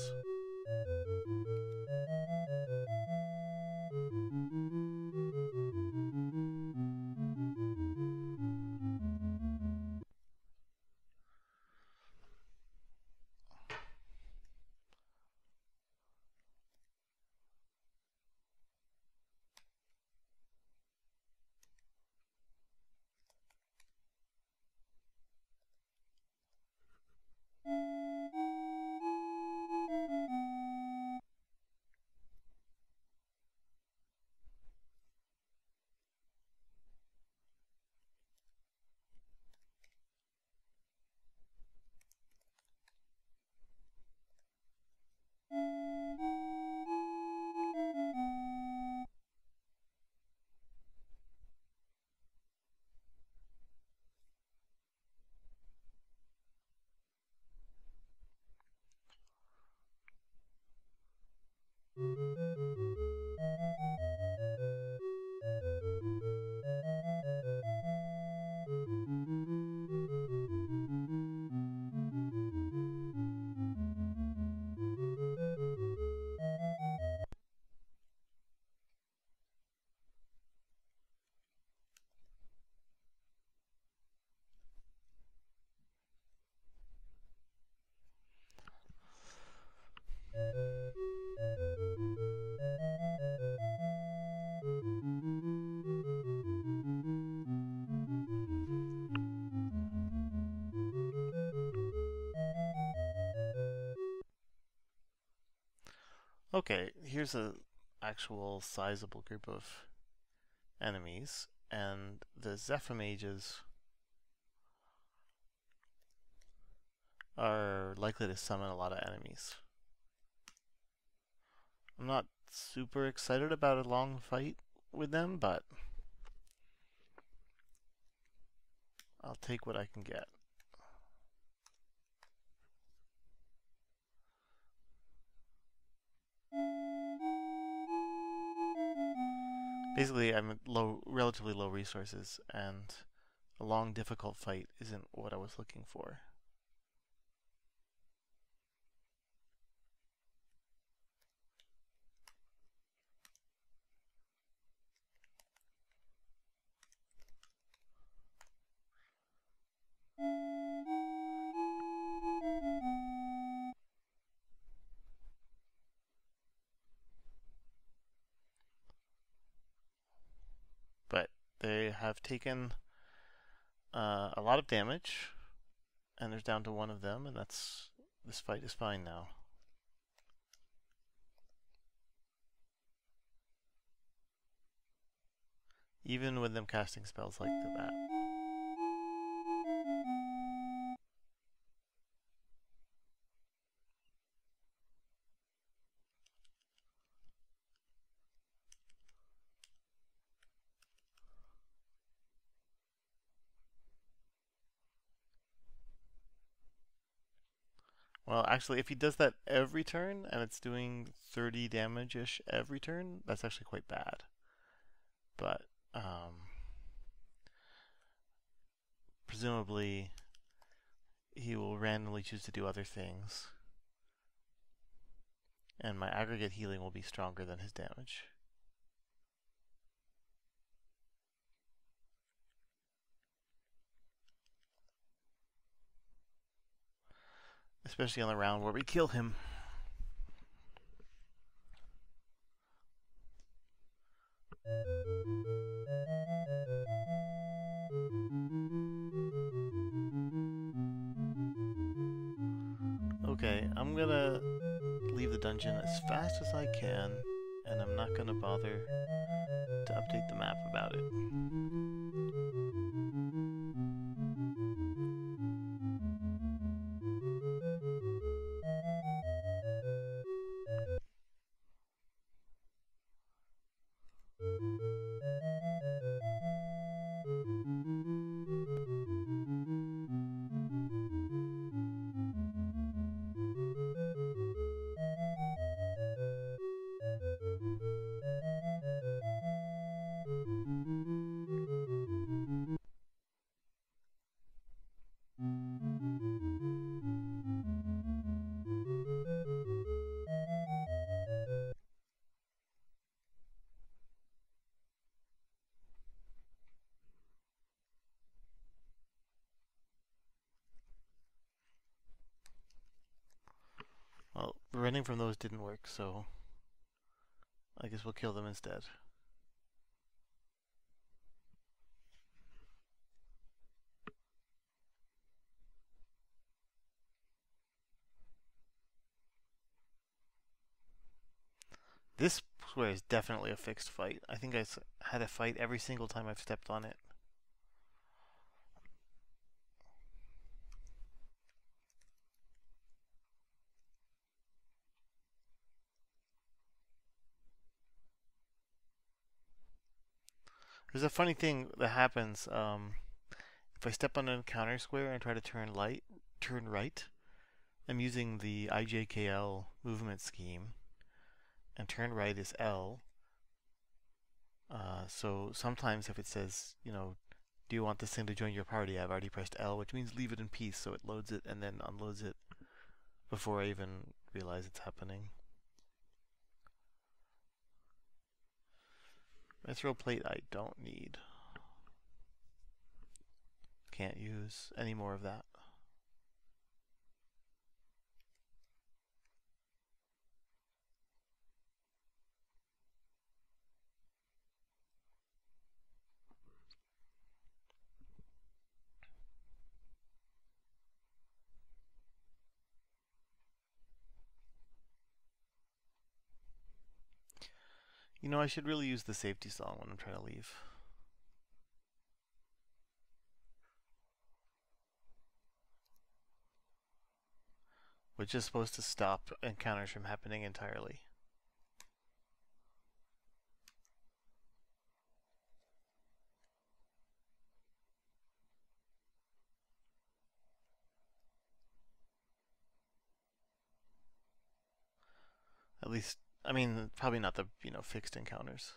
Here's a actual sizable group of enemies, and the Zephymages are likely to summon a lot of enemies. I'm not super excited about a long fight with them, but I'll take what I can get. Basically, I'm low, relatively low resources, and a long, difficult fight isn't what I was looking for. Have taken uh, a lot of damage, and there's down to one of them, and that's this fight is fine now. Even with them casting spells like that. Actually, if he does that every turn and it's doing 30 damage-ish every turn, that's actually quite bad. But, um, presumably, he will randomly choose to do other things. And my aggregate healing will be stronger than his damage. Especially on the round where we kill him. Okay, I'm gonna leave the dungeon as fast as I can, and I'm not gonna bother to update the map about it. From those didn't work, so I guess we'll kill them instead. This square is definitely a fixed fight. I think I had a fight every single time I've stepped on it. There's a funny thing that happens um, if I step on an encounter square and try to turn light, turn right. I'm using the IJKL movement scheme, and turn right is L. Uh, so sometimes if it says, you know, do you want this thing to join your party? I've already pressed L, which means leave it in peace. So it loads it and then unloads it before I even realize it's happening. Mithril plate I don't need. Can't use any more of that. You know, I should really use the safety song when I'm trying to leave. Which is supposed to stop encounters from happening entirely. At least I mean, probably not the, you know, fixed encounters.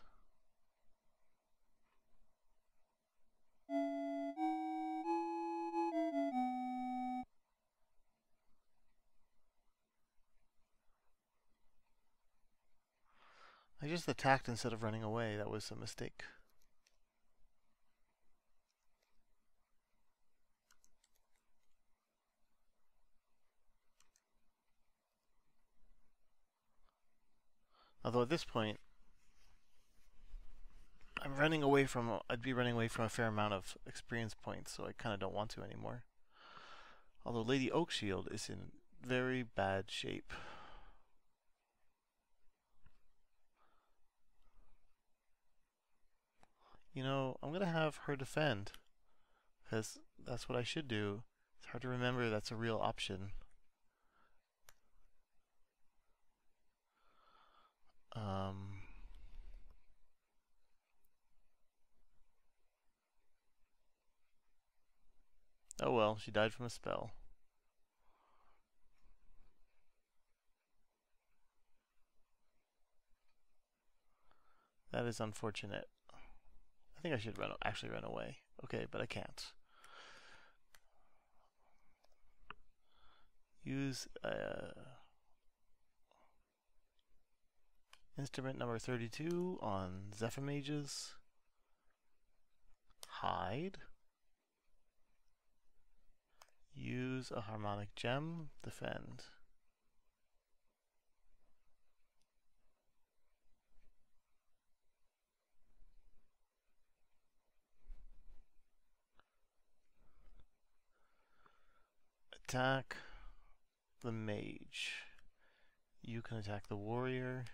I just attacked instead of running away. That was a mistake. Although at this point, I'm running away from, I'd be running away from a fair amount of experience points, so I kind of don't want to anymore. Although Lady Oakshield is in very bad shape. You know, I'm going to have her defend, because that's what I should do. It's hard to remember that's a real option. Um, oh well, she died from a spell. That is unfortunate. I think I should run actually run away. Okay, but I can't. Use uh Instrument number 32 on Zephymages. Hide. Use a harmonic gem. Defend. Attack the mage. You can attack the warrior.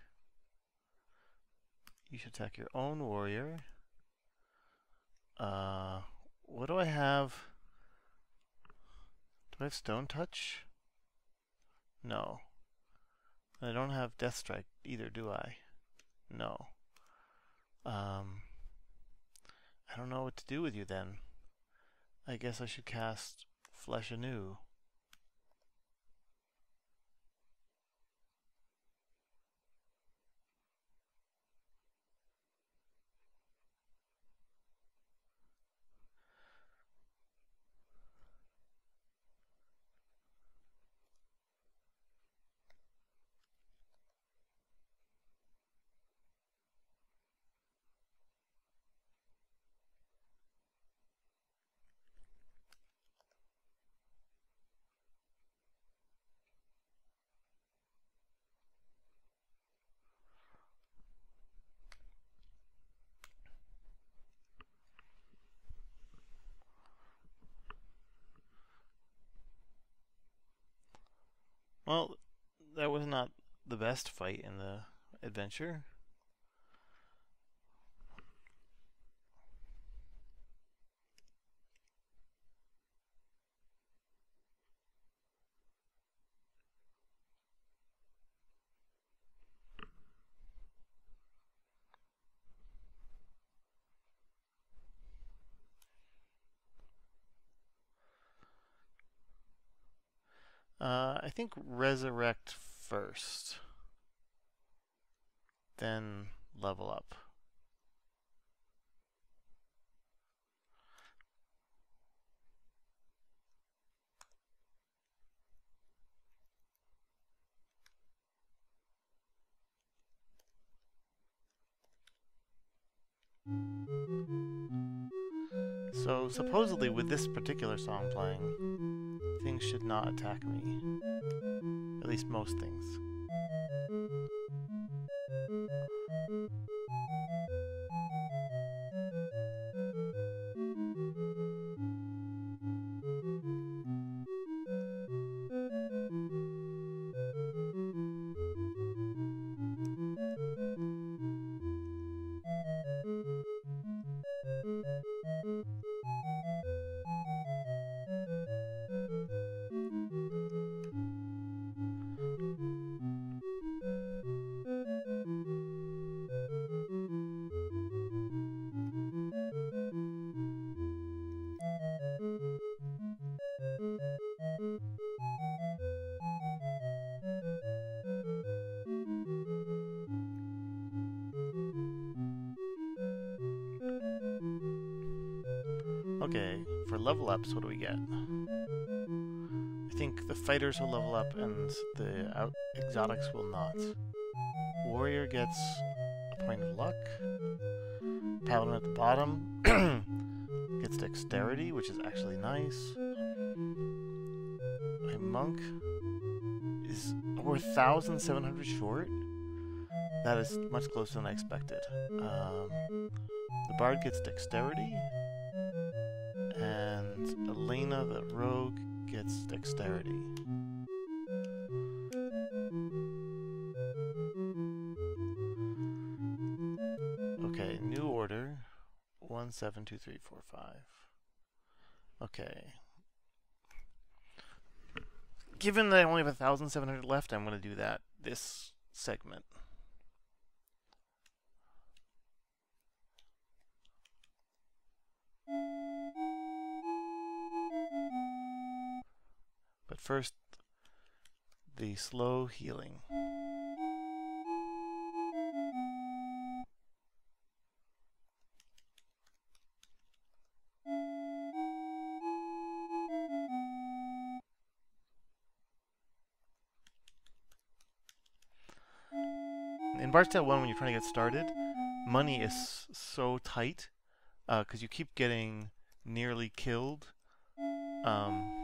You should attack your own warrior. Uh, what do I have? Do I have stone touch? No. I don't have death strike either, do I? No. Um, I don't know what to do with you then. I guess I should cast flesh anew. Well, that was not the best fight in the adventure. Uh, I think resurrect first. Then level up. So supposedly with this particular song playing, things should not attack me. At least most things. Ups, what do we get? I think the fighters will level up and the out exotics will not. Warrior gets a point of luck. Paladin at the bottom gets dexterity, which is actually nice. My monk is over 1,700 short. That is much closer than I expected. Um, the bard gets dexterity. Elena, the rogue, gets dexterity. Okay, new order. One, seven, two, three, four, five. Okay. Given that I only have 1,700 left, I'm going to do that this segment. But first, the slow healing. in Bard's Tale 1, when you're trying to get started, money is so tight because uh, you keep getting nearly killed. Um,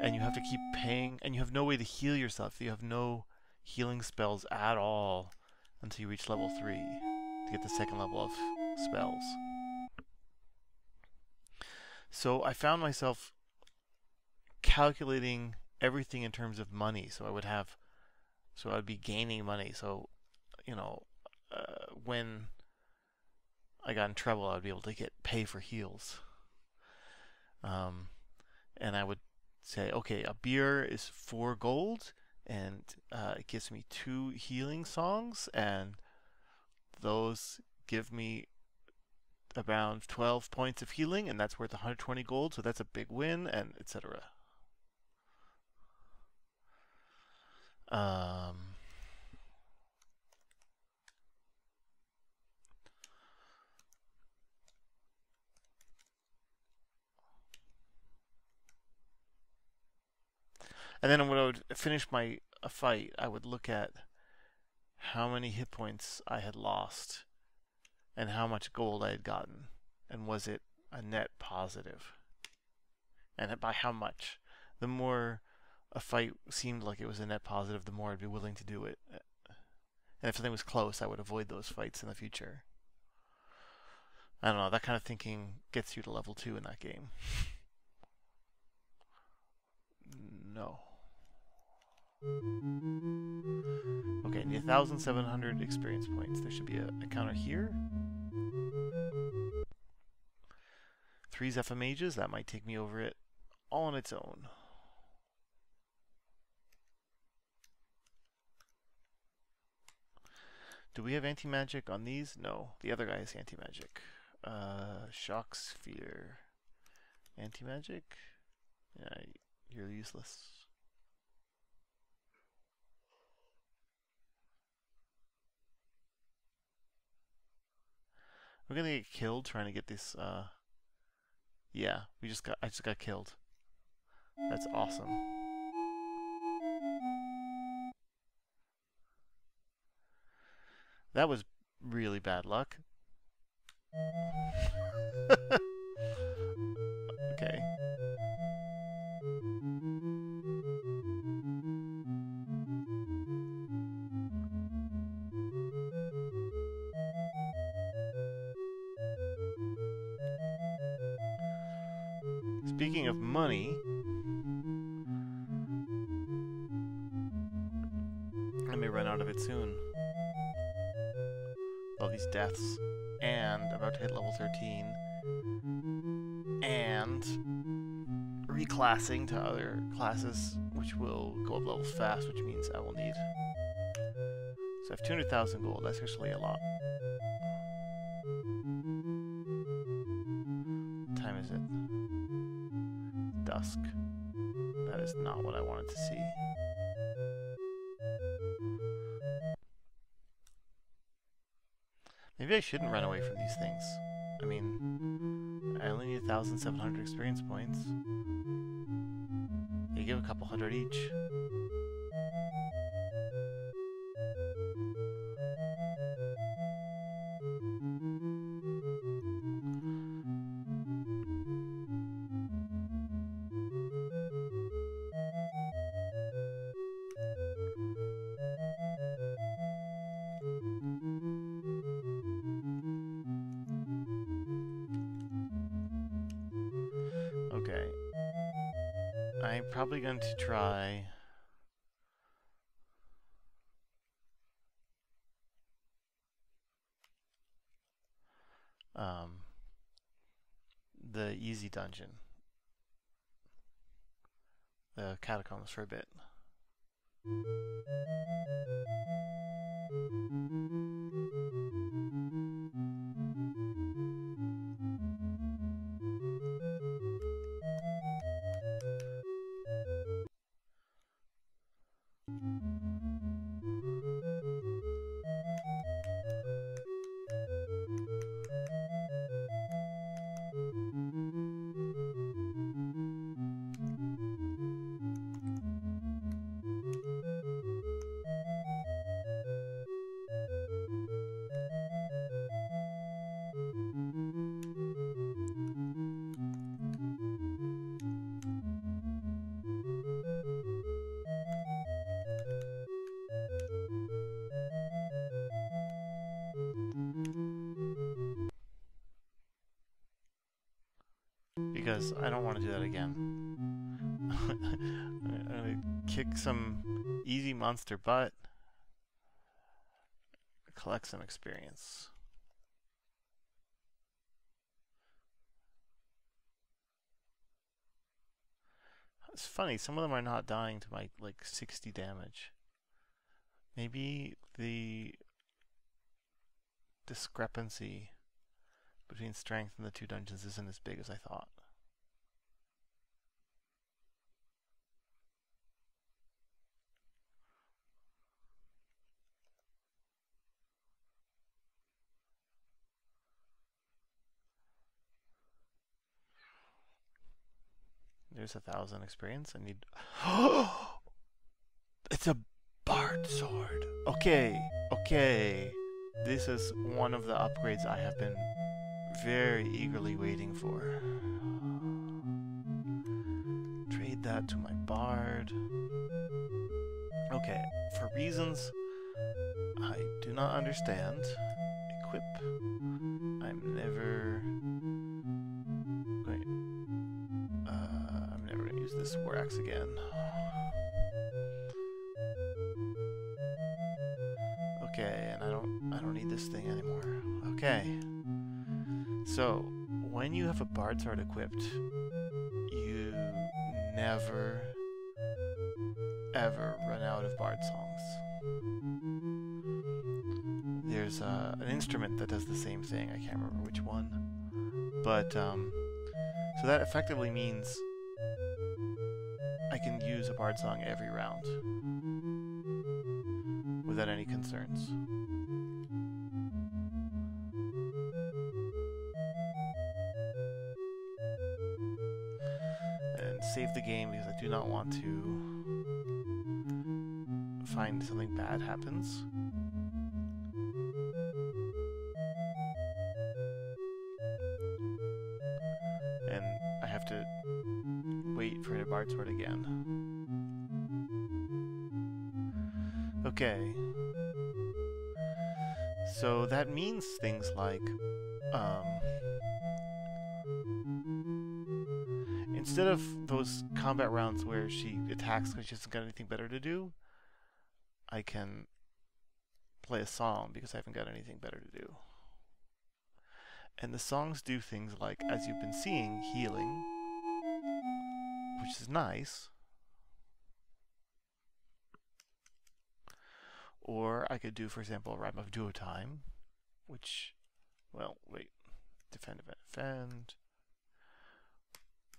and you have to keep paying, and you have no way to heal yourself. You have no healing spells at all until you reach level 3 to get the second level of spells. So I found myself calculating everything in terms of money. So I would have, so I would be gaining money. So, you know, uh, when I got in trouble, I would be able to get pay for heals. Um, and I would say, okay, a beer is four gold, and uh, it gives me two healing songs, and those give me around 12 points of healing, and that's worth 120 gold, so that's a big win, and etc. Um, and then when I would finish my a fight, I would look at how many hit points I had lost and how much gold I had gotten, and was it a net positive? and by how much. The more a fight seemed like it was a net positive, the more I'd be willing to do it. And if something was close, I would avoid those fights in the future. I don't know, that kind of thinking gets you to level 2 in that game. no. Okay, need 1,700 experience points. There should be a, a counter here. Three Zephyr Mages, that might take me over it all on its own. Do we have anti-magic on these? No. The other guy has anti-magic. Uh, shock sphere. Anti-magic? Yeah, you're useless. We're gonna get killed trying to get this, uh... Yeah, we just got- I just got killed. That's awesome. That was really bad luck. Money, I may run out of it soon all these deaths, and about to hit level 13, and reclassing to other classes, which will go up levels fast, which means I will need. So I have 200,000 gold, that's actually a lot. Shouldn't run away from these things. I mean, I only need 1,700 experience points. They give a couple hundred each. Going to try... Um, the easy dungeon. The catacombs for a bit. That again. I'm gonna kick some easy monster butt, collect some experience. It's funny, some of them are not dying to my like 60 damage. Maybe the discrepancy between strength and the two dungeons isn't as big as I thought. There's a thousand experience. I need. it's a bard sword. Okay, okay. This is one of the upgrades I have been very eagerly waiting for. Trade that to my bard. Okay, for reasons I do not understand, equip. I'm never this axe again. Okay, and I don't I don't need this thing anymore. Okay. So, when you have a bard sword equipped, you never ever run out of bard songs. There's uh, an instrument that does the same thing. I can't remember which one, but um, so that effectively means I can use a bard song every round without any concerns. And save the game because I do not want to find something bad happens. Wait for a bard sword again. Okay. So that means things like, um, instead of those combat rounds where she attacks because she hasn't got anything better to do, I can play a song because I haven't got anything better to do. And the songs do things like, as you've been seeing, healing, which is nice. Or I could do, for example, a Rhyme of Duotime, which, well, wait, defend, defend, defend,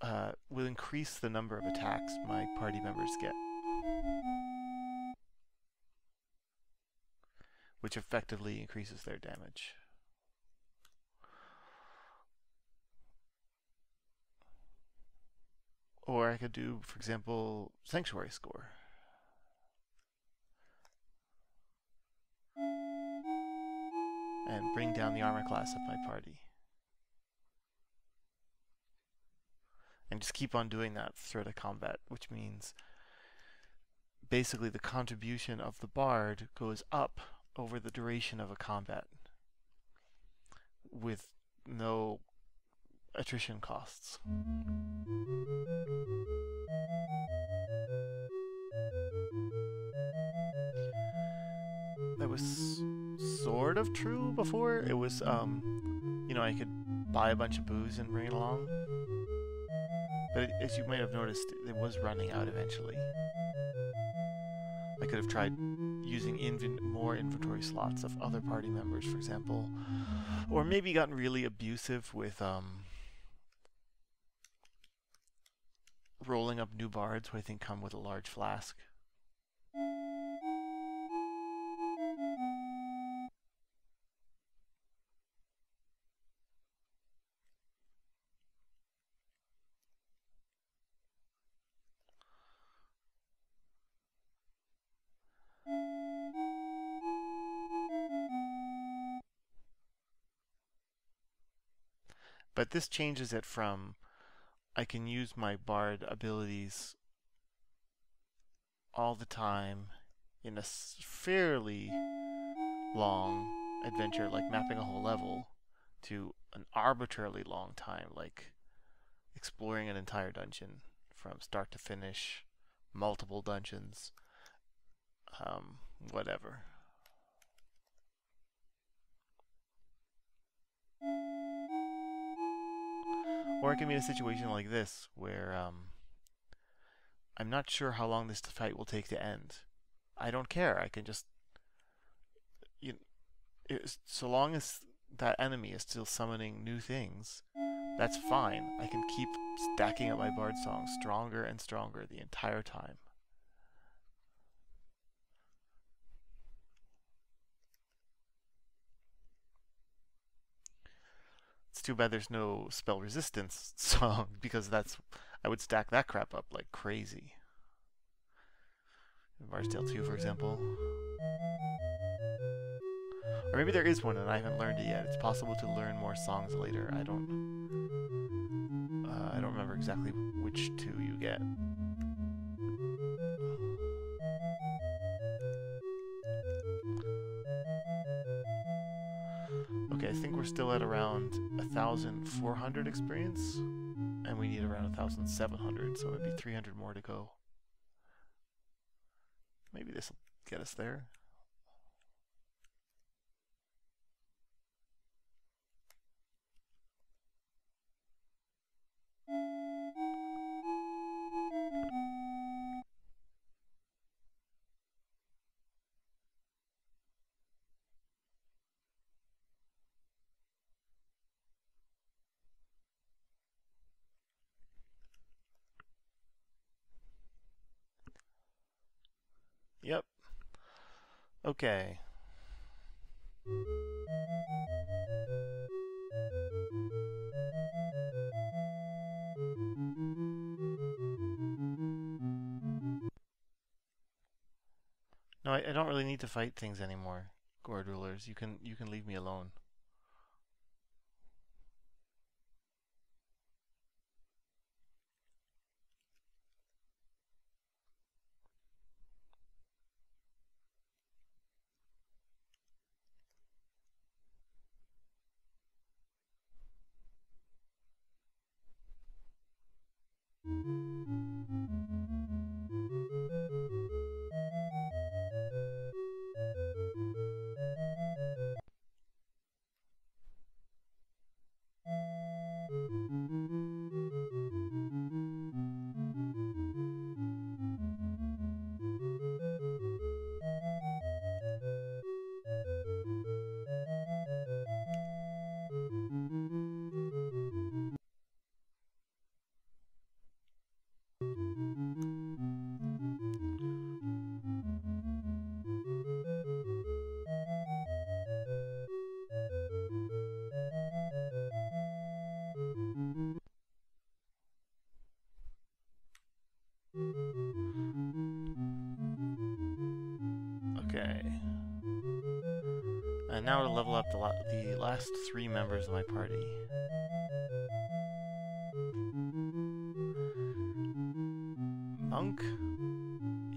uh, will increase the number of attacks my party members get. Which effectively increases their damage. Or I could do, for example, Sanctuary Score. and bring down the armor class of my party. And just keep on doing that throughout the combat, which means basically the contribution of the bard goes up over the duration of a combat with no attrition costs. Sort of true before. It was, um, you know, I could buy a bunch of booze and bring it along. But it, as you might have noticed, it was running out eventually. I could have tried using inven more inventory slots of other party members, for example. Or maybe gotten really abusive with um, rolling up new bards who I think come with a large flask. But this changes it from I can use my bard abilities all the time in a fairly long adventure, like mapping a whole level, to an arbitrarily long time, like exploring an entire dungeon from start to finish, multiple dungeons, um, whatever. Or it can be a situation like this, where um, I'm not sure how long this fight will take to end. I don't care. I can just, you, it, so long as that enemy is still summoning new things, that's fine. I can keep stacking up my bard song stronger and stronger the entire time. Too bad there's no spell resistance song because that's I would stack that crap up like crazy. Bard's Tale 2, for example. Or maybe there is one and I haven't learned it yet. It's possible to learn more songs later. I don't... Uh, I don't remember exactly which two you get. Think we're still at around 1,400 experience, and we need around 1,700, so maybe 300 more to go. Maybe this will get us there. Okay. No, I, I don't really need to fight things anymore, Gourd Rulers. You can you can leave me alone. The, last three members of my party. Monk,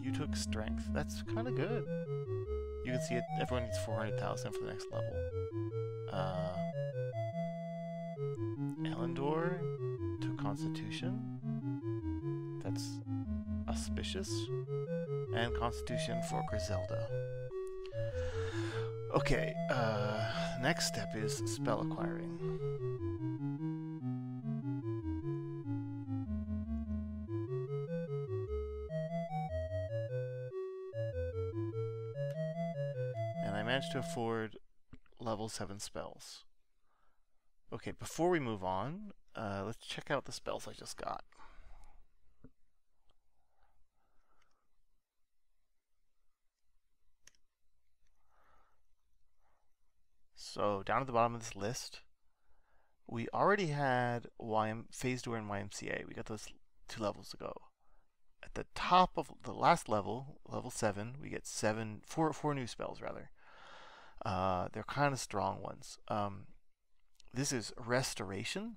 you took strength. That's kind of good. You can see it. Everyone needs 400,000 for the next level. Uh, Elendor took constitution. That's auspicious and Constitution for Griselda. Okay, uh, next step is spell acquiring. And I managed to afford level 7 spells. Okay, before we move on, uh, let's check out the spells I just got. So down at the bottom of this list, we already had YM Phase Door and YMCA. We got those two levels ago. At the top of the last level, level seven, we get seven, four, four new spells rather. Uh, they're kind of strong ones. Um, this is Restoration,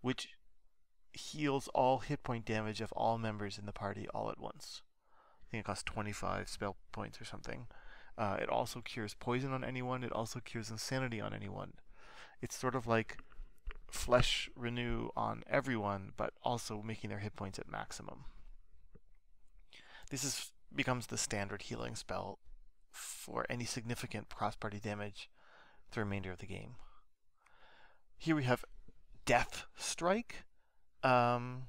which heals all hit point damage of all members in the party all at once. I think it costs 25 spell points or something. Uh, it also cures poison on anyone. It also cures insanity on anyone. It's sort of like flesh renew on everyone, but also making their hit points at maximum. This is becomes the standard healing spell for any significant cross-party damage the remainder of the game. Here we have Death Strike. Um,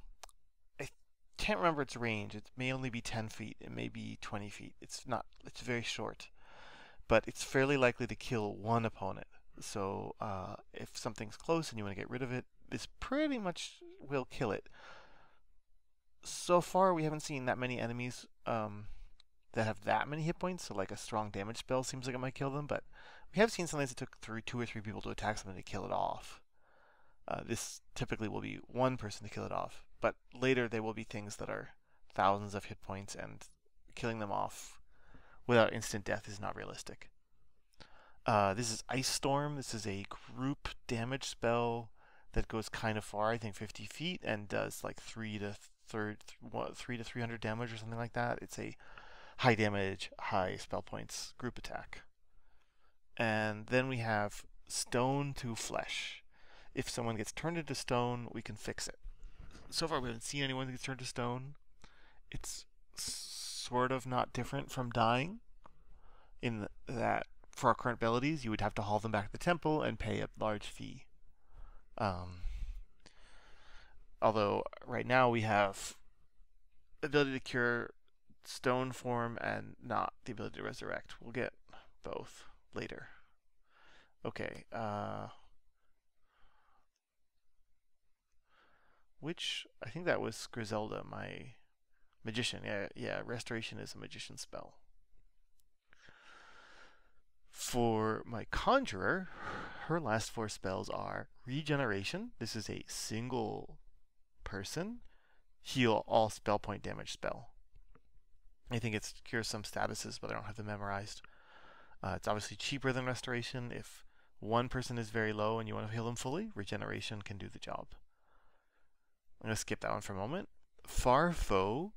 can't remember its range. It may only be 10 feet. It may be 20 feet. It's not. It's very short, but it's fairly likely to kill one opponent. So uh, if something's close and you want to get rid of it, this pretty much will kill it. So far, we haven't seen that many enemies um, that have that many hit points. So like a strong damage spell seems like it might kill them, but we have seen something that took three, two or three people to attack something to kill it off. Uh, this typically will be one person to kill it off, but later there will be things that are thousands of hit points, and killing them off without instant death is not realistic. Uh, this is Ice Storm. This is a group damage spell that goes kind of far, I think 50 feet, and does like three to third, what, three to 300 damage or something like that. It's a high damage, high spell points group attack. And then we have Stone to Flesh. If someone gets turned into stone, we can fix it. So far, we haven't seen anyone get turned to stone. It's sort of not different from dying, in that for our current abilities, you would have to haul them back to the temple and pay a large fee. Um, although right now we have ability to cure stone form and not the ability to resurrect. We'll get both later. Okay. Uh, which I think that was Griselda, my magician. Yeah, yeah. Restoration is a magician spell. For my conjurer, her last four spells are regeneration. This is a single person heal all spell point damage spell. I think it's cures some statuses, but I don't have them memorized. Uh, it's obviously cheaper than restoration. If one person is very low and you want to heal them fully, regeneration can do the job. I'm going to skip that one for a moment. Far Foe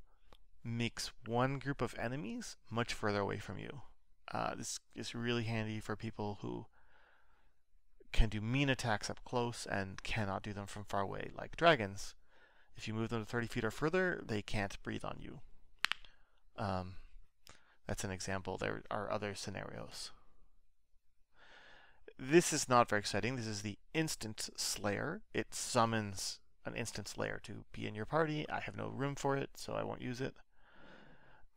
makes one group of enemies much further away from you. Uh, this is really handy for people who can do mean attacks up close and cannot do them from far away, like dragons. If you move them to 30 feet or further, they can't breathe on you. Um, that's an example. There are other scenarios. This is not very exciting. This is the Instant Slayer. It summons an instance layer to be in your party. I have no room for it, so I won't use it.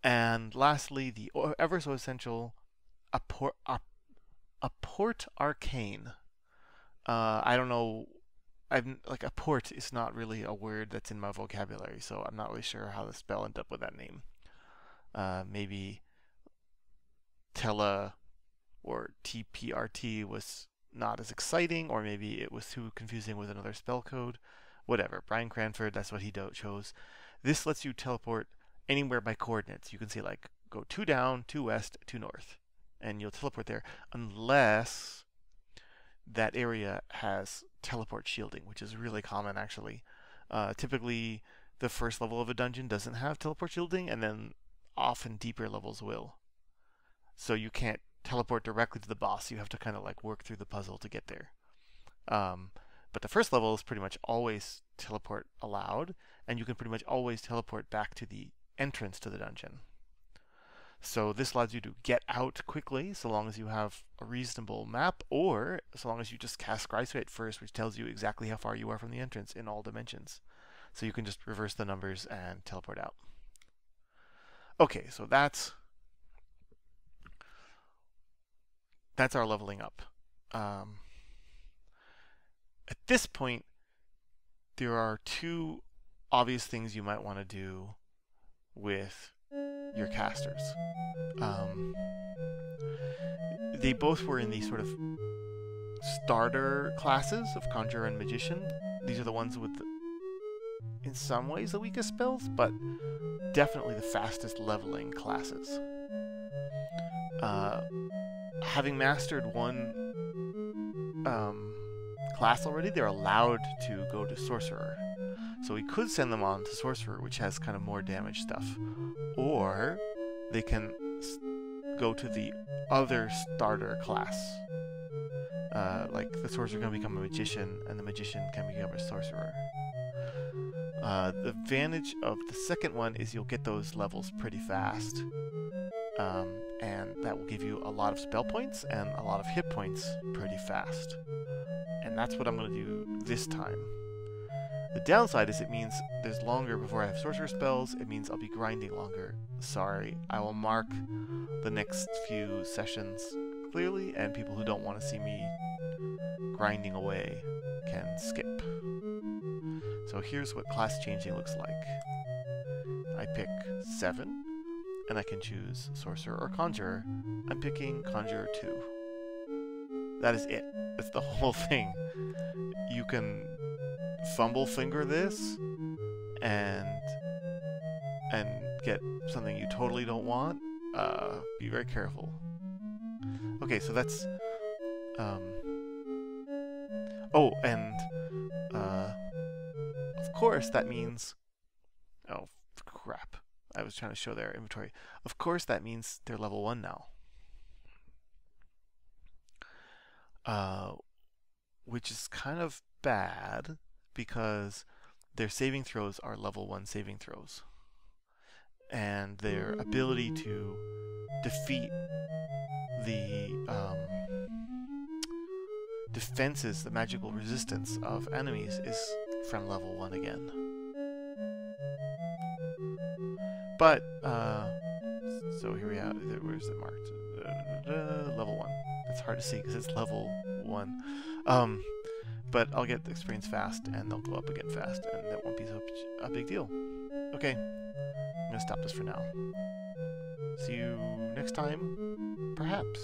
And lastly, the ever so essential Apport, Apport Arcane. Uh, I don't know. I'm like Apport is not really a word that's in my vocabulary, so I'm not really sure how the spell ended up with that name. Uh, maybe Tele or TPRT was not as exciting, or maybe it was too confusing with another spell code. Whatever. Brian Cranford, that's what he chose. This lets you teleport anywhere by coordinates. You can say like go two down, two west, two north, and you'll teleport there unless that area has teleport shielding, which is really common actually. Uh, typically, the first level of a dungeon doesn't have teleport shielding, and then often deeper levels will. So you can't teleport directly to the boss. You have to kind of like work through the puzzle to get there. Um, but the first level is pretty much always teleport allowed, and you can pretty much always teleport back to the entrance to the dungeon. So this allows you to get out quickly, so long as you have a reasonable map, or so long as you just cast Scrysight first, which tells you exactly how far you are from the entrance in all dimensions. So you can just reverse the numbers and teleport out. Okay, so that's that's our leveling up. Um, at this point, there are two obvious things you might want to do with your casters. Um, they both were in the sort of starter classes of Conjurer and Magician. These are the ones with, in some ways, the weakest spells, but definitely the fastest leveling classes. Uh, having mastered one um, class already, they're allowed to go to Sorcerer. So we could send them on to Sorcerer, which has kind of more damage stuff. Or they can go to the other starter class. uh, like the sorcerer can become a magician, and the magician can become a sorcerer. Uh, the advantage of the second one is you'll get those levels pretty fast. Um, and that will give you a lot of spell points and a lot of hit points pretty fast. And that's what I'm going to do this time. The downside is it means there's longer before I have sorcerer spells, it means I'll be grinding longer. Sorry, I will mark the next few sessions clearly, and people who don't want to see me grinding away can skip. So here's what class changing looks like. I pick 7, and I can choose Sorcerer or Conjurer. I'm picking Conjurer 2. That is it. That's the whole thing. You can fumble finger this and and get something you totally don't want. Uh, be very careful. Okay, so that's um, Oh, and uh, of course that means oh crap. I was trying to show their inventory. Of course that means they're level 1 now. Uh, which is kind of bad because their saving throws are level 1 saving throws. And their ability to defeat the um, defenses, the magical resistance of enemies is from level 1 again. But, uh, so here we have, Where's it marked? Level 1. It's hard to see because it's level 1. Um, but I'll get the experience fast, and they'll go up again fast, and that won't be so a big deal. Okay, I'm going to stop this for now. See you next time, perhaps.